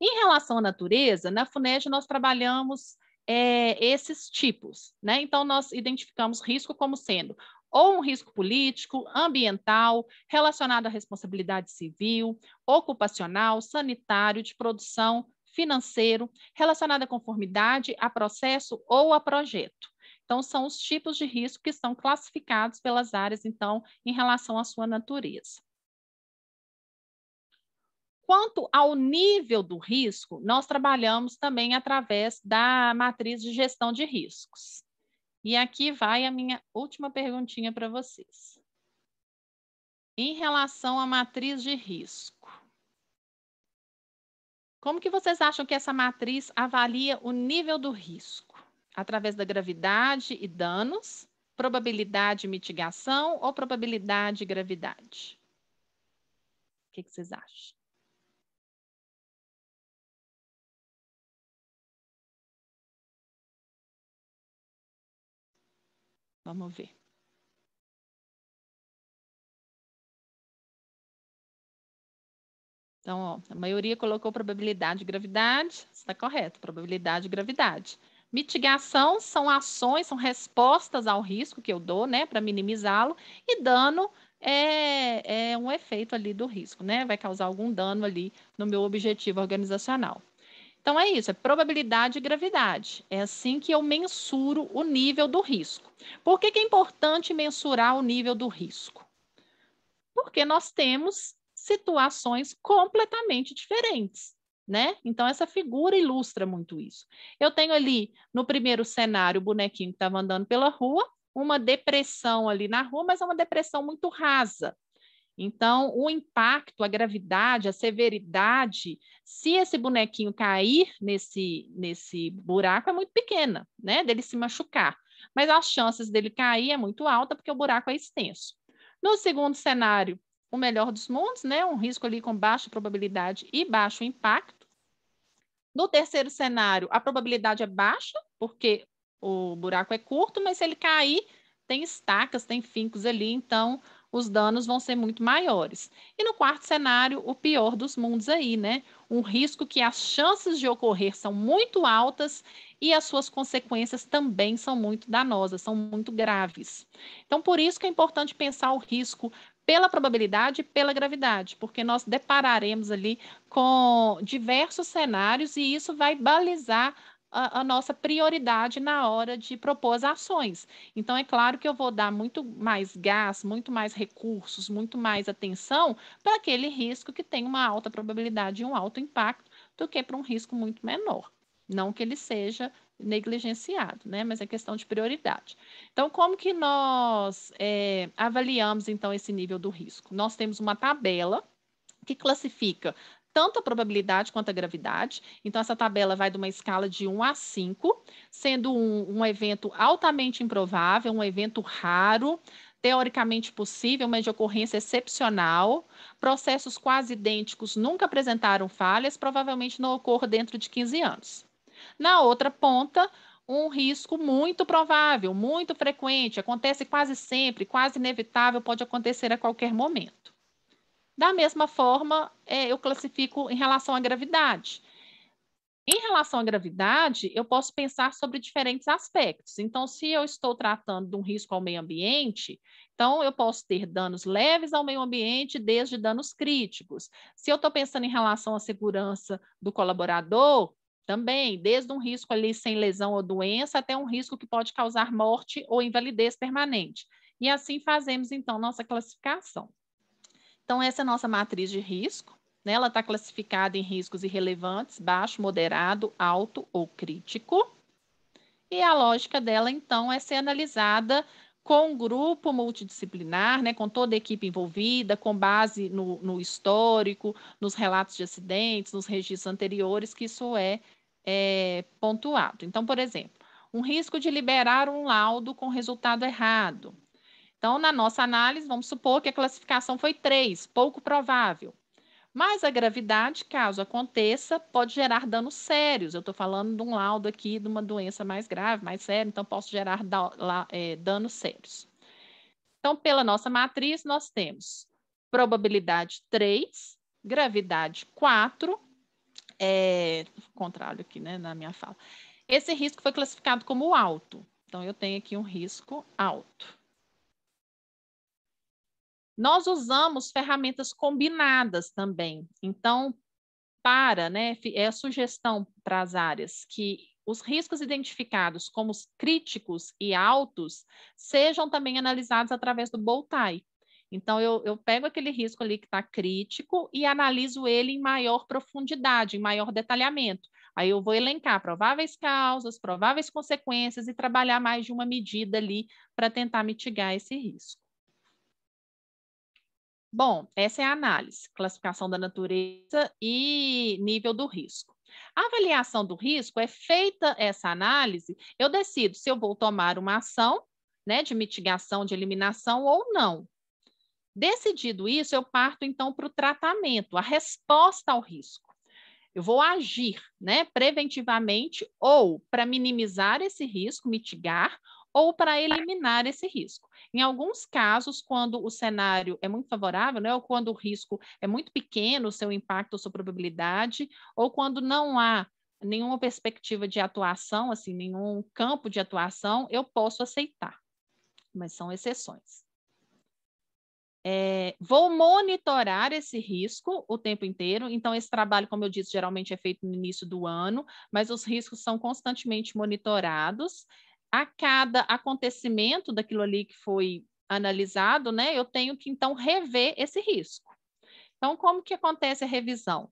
Em relação à natureza, na FUNED nós trabalhamos é, esses tipos, né? Então, nós identificamos risco como sendo ou um risco político, ambiental, relacionado à responsabilidade civil, ocupacional, sanitário, de produção, financeiro, relacionado à conformidade, a processo ou a projeto. Então, são os tipos de risco que são classificados pelas áreas, então, em relação à sua natureza. Quanto ao nível do risco, nós trabalhamos também através da matriz de gestão de riscos. E aqui vai a minha última perguntinha para vocês. Em relação à matriz de risco, como que vocês acham que essa matriz avalia o nível do risco? Através da gravidade e danos, probabilidade e mitigação ou probabilidade e gravidade? O que, que vocês acham? Vamos ver. Então, ó, a maioria colocou probabilidade de gravidade, está correto, probabilidade de gravidade. Mitigação são ações, são respostas ao risco que eu dou, né, para minimizá-lo, e dano é, é um efeito ali do risco, né, vai causar algum dano ali no meu objetivo organizacional. Então, é isso, é probabilidade e gravidade. É assim que eu mensuro o nível do risco. Por que, que é importante mensurar o nível do risco? Porque nós temos situações completamente diferentes, né? Então, essa figura ilustra muito isso. Eu tenho ali, no primeiro cenário, o bonequinho que estava andando pela rua, uma depressão ali na rua, mas é uma depressão muito rasa. Então, o impacto, a gravidade, a severidade, se esse bonequinho cair nesse, nesse buraco, é muito pequena, né? Dele se machucar. Mas as chances dele cair é muito alta, porque o buraco é extenso. No segundo cenário, o melhor dos mundos, né? Um risco ali com baixa probabilidade e baixo impacto. No terceiro cenário, a probabilidade é baixa, porque o buraco é curto, mas se ele cair, tem estacas, tem fincos ali, então os danos vão ser muito maiores. E no quarto cenário, o pior dos mundos aí, né? Um risco que as chances de ocorrer são muito altas e as suas consequências também são muito danosas, são muito graves. Então, por isso que é importante pensar o risco pela probabilidade e pela gravidade, porque nós depararemos ali com diversos cenários e isso vai balizar a, a, nossa prioridade na hora de propor as ações. Então, é claro que eu vou dar muito mais gás, muito mais recursos, muito mais atenção para aquele risco que tem uma alta probabilidade e um alto impacto do que para um risco muito menor. Não que ele seja negligenciado, né? Mas é questão de prioridade. Então, como que nós é, avaliamos então esse nível do risco? Nós temos uma tabela que classifica tanto a probabilidade quanto a gravidade. Então, essa tabela vai de uma escala de 1 a 5, sendo um, um evento altamente improvável, um evento raro, teoricamente possível, mas de ocorrência excepcional. Processos quase idênticos nunca apresentaram falhas, provavelmente não ocorra dentro de 15 anos. Na outra ponta, um risco muito provável, muito frequente, acontece quase sempre, quase inevitável, pode acontecer a qualquer momento. Da mesma forma, é, eu classifico em relação à gravidade. Em relação à gravidade, eu posso pensar sobre diferentes aspectos. Então, se eu estou tratando de um risco ao meio ambiente, então eu posso ter danos leves ao meio ambiente, desde danos críticos. Se eu estou pensando em relação à segurança do colaborador, também, desde um risco ali sem lesão ou doença, até um risco que pode causar morte ou invalidez permanente. E assim fazemos, então, nossa classificação. Então, essa é a nossa matriz de risco. Né? Ela está classificada em riscos irrelevantes, baixo, moderado, alto ou crítico. E a lógica dela, então, é ser analisada com um grupo multidisciplinar, né, com toda a equipe envolvida, com base no, no, histórico, nos relatos de acidentes, nos registros anteriores, que isso é, é pontuado. Então, por exemplo, um risco de liberar um laudo com resultado errado. Então, na nossa análise, vamos supor que a classificação foi 3, pouco provável. Mas a gravidade, caso aconteça, pode gerar danos sérios. Eu estou falando de um laudo aqui de uma doença mais grave, mais séria, então posso gerar é, danos sérios. Então, pela nossa matriz, nós temos probabilidade 3, gravidade 4, é, contrário aqui, né, na minha fala. Esse risco foi classificado como alto. Então, eu tenho aqui um risco alto. Nós usamos ferramentas combinadas também. Então, para, né, é a sugestão para as áreas que os riscos identificados como críticos e altos sejam também analisados através do Boltai. Então, eu, eu pego aquele risco ali que está crítico e analiso ele em maior profundidade, em maior detalhamento. Aí eu vou elencar prováveis causas, prováveis consequências e trabalhar mais de uma medida ali para tentar mitigar esse risco. Bom, essa é a análise, classificação da natureza e nível do risco. A avaliação do risco é feita essa análise, eu decido se eu vou tomar uma ação né, de mitigação, de eliminação ou não. Decidido isso, eu parto então para o tratamento, a resposta ao risco. Eu vou agir né, preventivamente ou para minimizar esse risco, mitigar, ou para eliminar esse risco. Em alguns casos, quando o cenário é muito favorável, né, ou quando o risco é muito pequeno, seu impacto, sua probabilidade, ou quando não há nenhuma perspectiva de atuação, assim, nenhum campo de atuação, eu posso aceitar, mas são exceções. É, vou monitorar esse risco o tempo inteiro. Então, esse trabalho, como eu disse, geralmente é feito no início do ano, mas os riscos são constantemente monitorados a cada acontecimento daquilo ali que foi analisado, né, eu tenho que então rever esse risco. Então, como que acontece a revisão?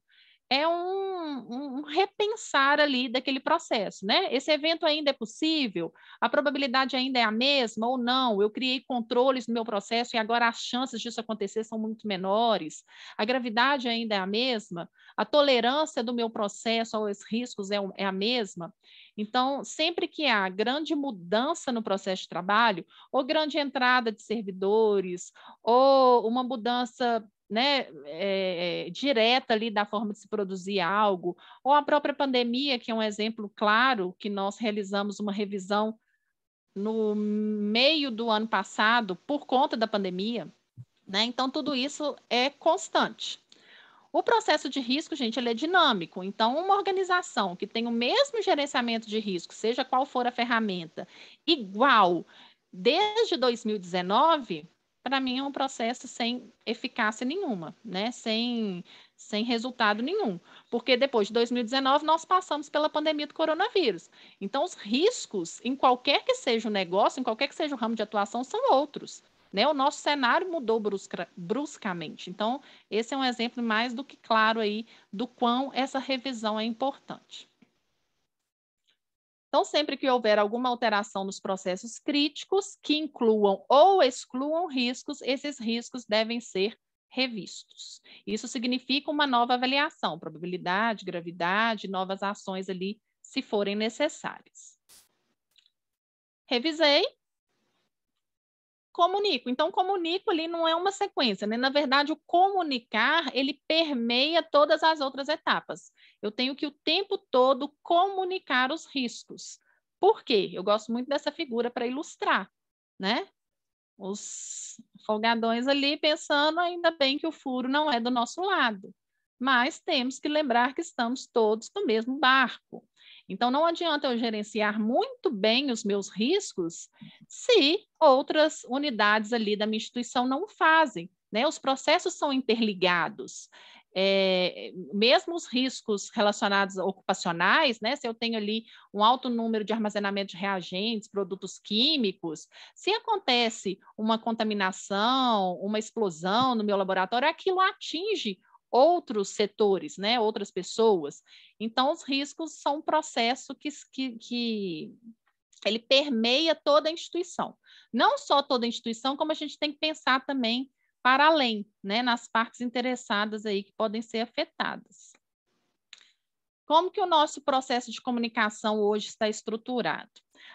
É um, um, repensar ali daquele processo, né? Esse evento ainda é possível? A probabilidade ainda é a mesma ou não? Eu criei controles no meu processo e agora as chances disso acontecer são muito menores. A gravidade ainda é a mesma? A tolerância do meu processo aos riscos é, é a mesma? Então, sempre que há grande mudança no processo de trabalho, ou grande entrada de servidores, ou uma mudança né, é, direta ali da forma de se produzir algo, ou a própria pandemia, que é um exemplo claro, que nós realizamos uma revisão no meio do ano passado por conta da pandemia. Né? Então, tudo isso é constante. O processo de risco, gente, ele é dinâmico. Então, uma organização que tem o mesmo gerenciamento de risco, seja qual for a ferramenta, igual desde 2019, para mim é um processo sem eficácia nenhuma, né? Sem, sem resultado nenhum. Porque depois de 2019 nós passamos pela pandemia do coronavírus. Então, os riscos, em qualquer que seja o negócio, em qualquer que seja o ramo de atuação, são outros. né? O nosso cenário mudou brusca, bruscamente. Então, esse é um exemplo mais do que claro aí do quão essa revisão é importante. Então, sempre que houver alguma alteração nos processos críticos que incluam ou excluam riscos, esses riscos devem ser revistos. Isso significa uma nova avaliação, probabilidade, gravidade, novas ações ali, se forem necessárias. Revisei, comunico. Então, comunico ali não é uma sequência, né? Na verdade, o comunicar, ele permeia todas as outras etapas. Eu tenho que o tempo todo comunicar os riscos. Por quê? Eu gosto muito dessa figura para ilustrar, né? os folgadões ali pensando, ainda bem que o furo não é do nosso lado. Mas temos que lembrar que estamos todos no mesmo barco. Então, não adianta eu gerenciar muito bem os meus riscos se outras unidades ali da minha instituição não fazem. Né? Os processos são interligados é, mesmo os riscos relacionados ocupacionais, né, se eu tenho ali um alto número de armazenamento de reagentes, produtos químicos, se acontece uma contaminação, uma explosão no meu laboratório, aquilo atinge outros setores, né, outras pessoas. Então, os riscos são um processo que, que, que ele permeia toda a instituição. Não só toda a instituição, como a gente tem que pensar também para além, né, nas partes interessadas aí que podem ser afetadas. Como que o nosso processo de comunicação hoje está estruturado?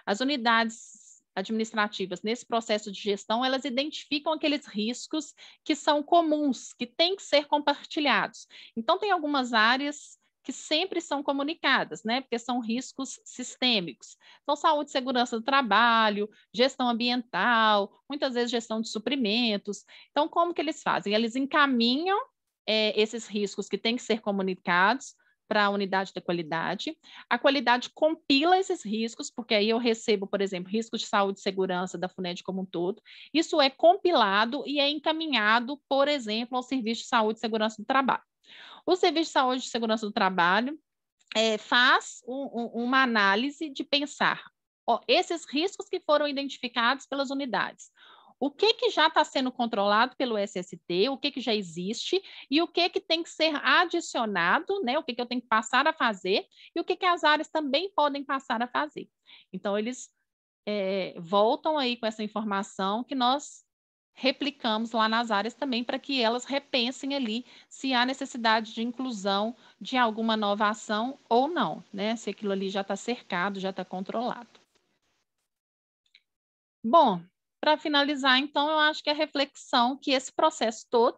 As unidades administrativas nesse processo de gestão, elas identificam aqueles riscos que são comuns, que têm que ser compartilhados. Então, tem algumas áreas que sempre são comunicadas, né? Porque são riscos sistêmicos. Então, saúde e segurança do trabalho, gestão ambiental, muitas vezes gestão de suprimentos. Então, como que eles fazem? Eles encaminham é, esses riscos que têm que ser comunicados para a unidade da qualidade. A qualidade compila esses riscos, porque aí eu recebo, por exemplo, riscos de saúde e segurança da FUNED como um todo. Isso é compilado e é encaminhado, por exemplo, ao Serviço de Saúde e Segurança do Trabalho. O Serviço de Saúde e Segurança do Trabalho é, faz um, um, uma análise de pensar ó, esses riscos que foram identificados pelas unidades. O que, que já está sendo controlado pelo SST, o que, que já existe e o que, que tem que ser adicionado, né? o que, que eu tenho que passar a fazer e o que, que as áreas também podem passar a fazer. Então, eles é, voltam aí com essa informação que nós replicamos lá nas áreas também para que elas repensem ali se há necessidade de inclusão de alguma nova ação ou não, né? Se aquilo ali já está cercado, já está controlado. Bom, para finalizar, então, eu acho que a reflexão que esse processo todo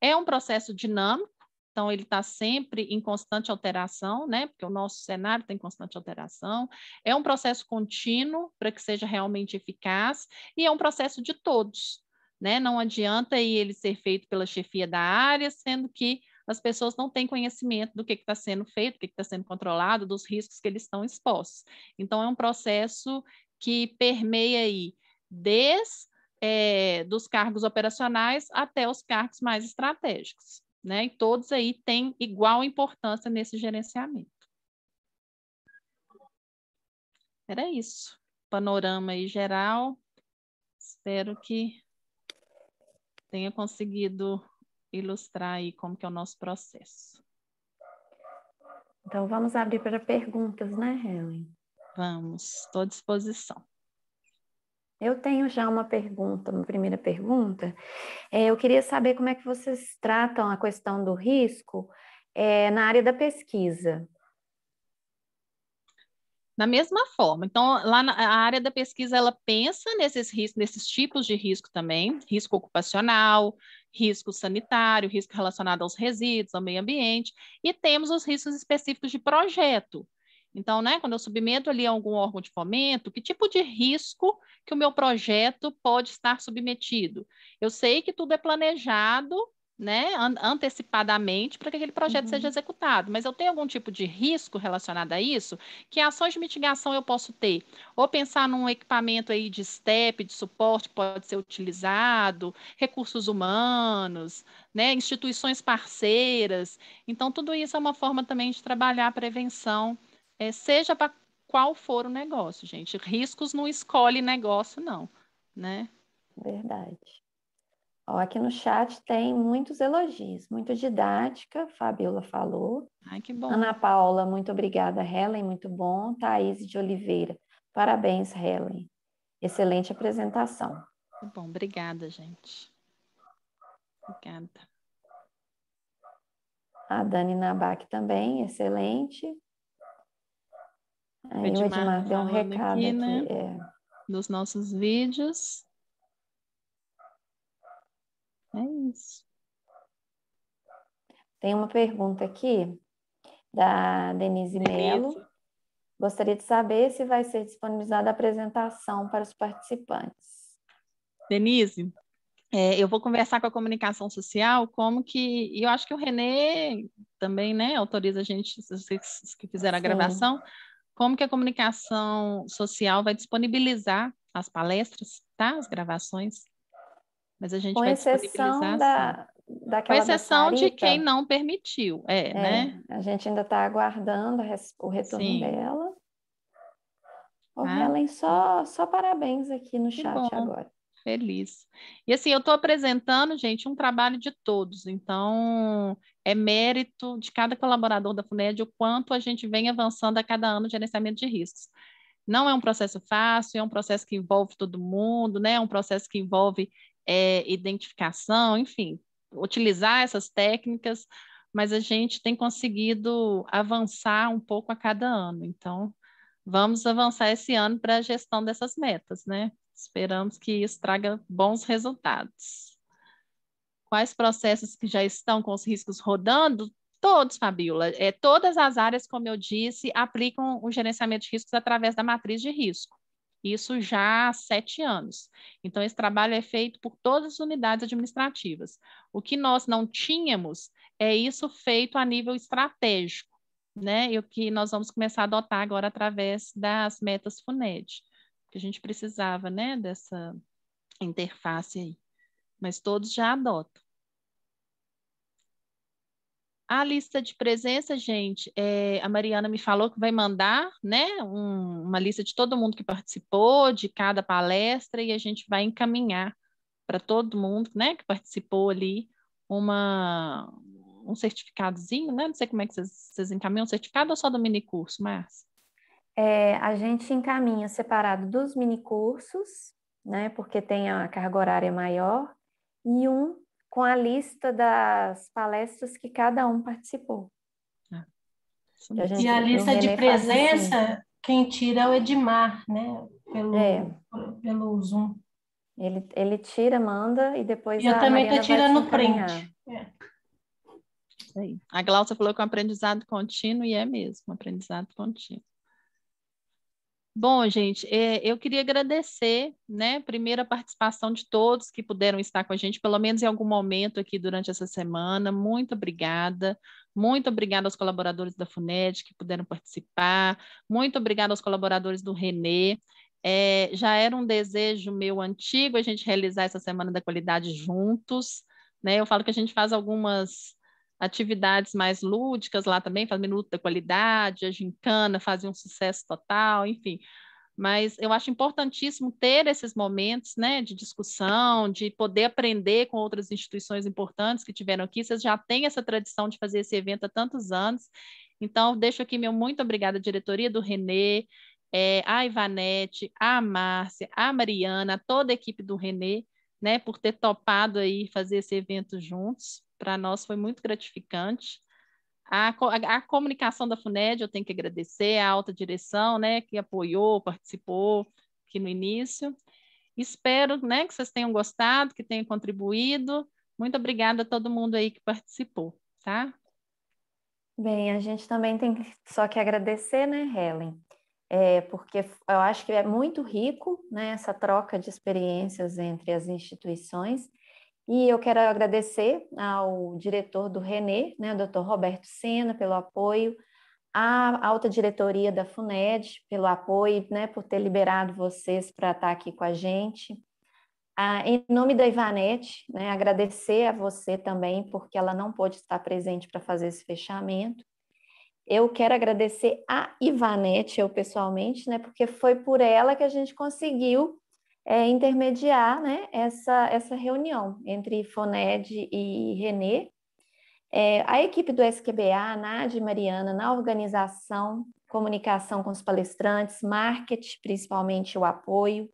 é um processo dinâmico, então ele está sempre em constante alteração, né? Porque o nosso cenário tem constante alteração. É um processo contínuo para que seja realmente eficaz e é um processo de todos, né? Não adianta ele ser feito pela chefia da área, sendo que as pessoas não têm conhecimento do que está sendo feito, do que está sendo controlado, dos riscos que eles estão expostos. Então, é um processo que permeia aí desde é, dos cargos operacionais até os cargos mais estratégicos, né? E todos aí têm igual importância nesse gerenciamento. Era isso. Panorama aí geral. Espero que tenha conseguido ilustrar aí como que é o nosso processo. Então, vamos abrir para perguntas, né, Helen? Vamos, estou à disposição. Eu tenho já uma pergunta, uma primeira pergunta. É, eu queria saber como é que vocês tratam a questão do risco é, na área da pesquisa. Da mesma forma. Então, lá na área da pesquisa, ela pensa nesses riscos, nesses tipos de risco também, risco ocupacional, risco sanitário, risco relacionado aos resíduos, ao meio ambiente, e temos os riscos específicos de projeto. Então, né, quando eu submeto ali a algum órgão de fomento, que tipo de risco que o meu projeto pode estar submetido? Eu sei que tudo é planejado né, antecipadamente para que aquele projeto uhum. seja executado. Mas eu tenho algum tipo de risco relacionado a isso? Que ações de mitigação eu posso ter? Ou pensar num equipamento aí de STEP, de suporte que pode ser utilizado, recursos humanos, né, instituições parceiras. Então, tudo isso é uma forma também de trabalhar a prevenção, é, seja para qual for o negócio, gente. Riscos não escolhe negócio, não, né? Verdade. Ó, aqui no chat tem muitos elogios, muito didática, Fabiola falou. Ai, que bom. Ana Paula, muito obrigada, Helen, muito bom. Thaís de Oliveira, parabéns, Helen. Excelente apresentação. Que bom, obrigada, gente. Obrigada. A Dani Nabac também, excelente. Aí o Edmar Edmar deu um recado aqui, aqui. né? é. Nos nossos vídeos. É isso. Tem uma pergunta aqui da Denise Melo. Gostaria de saber se vai ser disponibilizada a apresentação para os participantes. Denise, é, eu vou conversar com a comunicação social, como que, e eu acho que o Renê também, né, autoriza a gente, vocês que fizeram a Sim. gravação, como que a comunicação social vai disponibilizar as palestras, tá? As gravações. Mas a gente Com vai disponibilizar da, Com daquela da exceção de quem não permitiu, é, É, né? A gente ainda está aguardando o retorno Sim. dela. Ô, Tá. Helen, só, só parabéns aqui no chat agora. Feliz. E assim, eu estou apresentando, gente, um trabalho de todos. Então, é mérito de cada colaborador da FUNED o quanto a gente vem avançando a cada ano de gerenciamento de riscos. Não é um processo fácil, é um processo que envolve todo mundo, né? É um processo que envolve é, identificação, enfim, utilizar essas técnicas, mas a gente tem conseguido avançar um pouco a cada ano. Então, vamos avançar esse ano para a gestão dessas metas, né? Esperamos que isso traga bons resultados. Quais processos que já estão com os riscos rodando? Todos, Fabiola. É, todas as áreas, como eu disse, aplicam o gerenciamento de riscos através da matriz de risco. Isso já há sete anos. Então, esse trabalho é feito por todas as unidades administrativas. O que nós não tínhamos é isso feito a nível estratégico, né? E o que nós vamos começar a adotar agora através das metas FUNED que a gente precisava, né, dessa interface aí. Mas todos já adotam. A lista de presença, gente, é, a Mariana me falou que vai mandar, né, um, uma lista de todo mundo que participou, de cada palestra, e a gente vai encaminhar para todo mundo, né, que participou ali, uma, um certificadozinho, né, não sei como é que vocês, vocês encaminham, um certificado ou só do mini curso, Márcia? É, a gente encaminha separado dos minicursos, né, porque tem a carga horária maior, e um com a lista das palestras que cada um participou. Que a gente- E a lista de assim. presença, quem tira é o Edmar, né? Pelo, É. pelo Zoom. Ele, ele tira, manda e depois E eu a também te tirando print. É. A Glaucia falou que é um aprendizado contínuo e é mesmo, um aprendizado contínuo. Bom, gente, é, eu queria agradecer, né, primeiro a participação de todos que puderam estar com a gente, pelo menos em algum momento aqui durante essa semana. Muito obrigada. Muito obrigada aos colaboradores da FUNED que puderam participar. Muito obrigada aos colaboradores do Renê. É, já era um desejo meu antigo a gente realizar essa Semana da Qualidade juntos. Né? Eu falo que a gente faz algumas atividades mais lúdicas lá também, faz Minuto da Qualidade, a Gincana fazia um sucesso total, enfim. Mas eu acho importantíssimo ter esses momentos né, de discussão, de poder aprender com outras instituições importantes que tiveram aqui. Vocês já têm essa tradição de fazer esse evento há tantos anos. Então, deixo aqui meu muito obrigada à diretoria do Renê, é, a Ivanete, a Márcia, a Mariana, toda a equipe do Renê, né, por ter topado aí fazer esse evento juntos. Para nós foi muito gratificante. A, a, a comunicação da FUNED eu tenho que agradecer, a alta direção, né, que apoiou, participou aqui no início. Espero, né, que vocês tenham gostado, que tenham contribuído. Muito obrigada a todo mundo aí que participou, tá? Bem, a gente também tem só que agradecer, né, Helen? É, porque eu acho que é muito rico, né, essa troca de experiências entre as instituições. E eu quero agradecer ao diretor do Renê, né, o Dr. Roberto Sena, pelo apoio, à alta diretoria da FUNED, pelo apoio, né, por ter liberado vocês para estar aqui com a gente. Ah, em nome da Ivanete, né, agradecer a você também, porque ela não pôde estar presente para fazer esse fechamento. Eu quero agradecer a Ivanete, eu pessoalmente, né, porque foi por ela que a gente conseguiu é, intermediar né, essa, essa reunião entre FONED e Renê. É, a equipe do SQBA, a Nádia e Mariana, na organização, comunicação com os palestrantes, marketing, principalmente o apoio,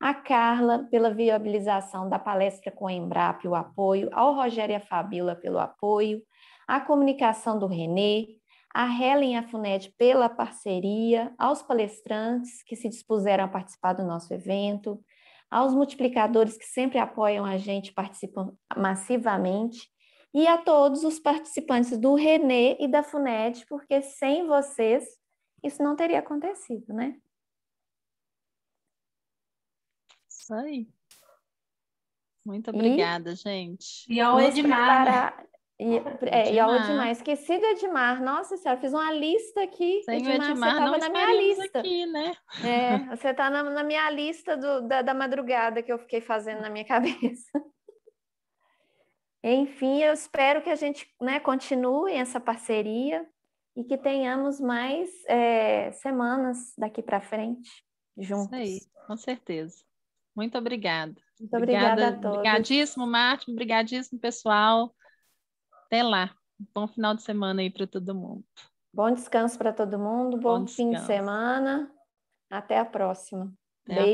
a Carla pela viabilização da palestra com a Embrap, o apoio, ao Rogério e a Fabíola pelo apoio, a comunicação do Renê, a Helen e a FUNED pela parceria, aos palestrantes que se dispuseram a participar do nosso evento, aos multiplicadores que sempre apoiam a gente, participam massivamente, e a todos os participantes do Renê e da FUNED, porque sem vocês isso não teria acontecido, né? Isso aí. Muito obrigada, e, gente. E ao Edmar. Preparar... E, é, e ao Edmar, esqueci do Edmar. Nossa senhora, fiz uma lista aqui. Sem Edmar, o Edmar, você estava na minha lista. Aqui, né? É, você está na, na, minha lista do, da, da madrugada que eu fiquei fazendo na minha cabeça. Enfim, eu espero que a gente né, continue essa parceria e que tenhamos mais é, semanas daqui para frente juntos. Isso aí, com certeza. Muito obrigada. Muito obrigada, obrigada a todos. Obrigadíssimo, Márcio. Obrigadíssimo, pessoal. Até lá. Bom final de semana aí para todo mundo. Bom descanso para todo mundo. Bom, bom fim de semana. Até a próxima. Até Beijo.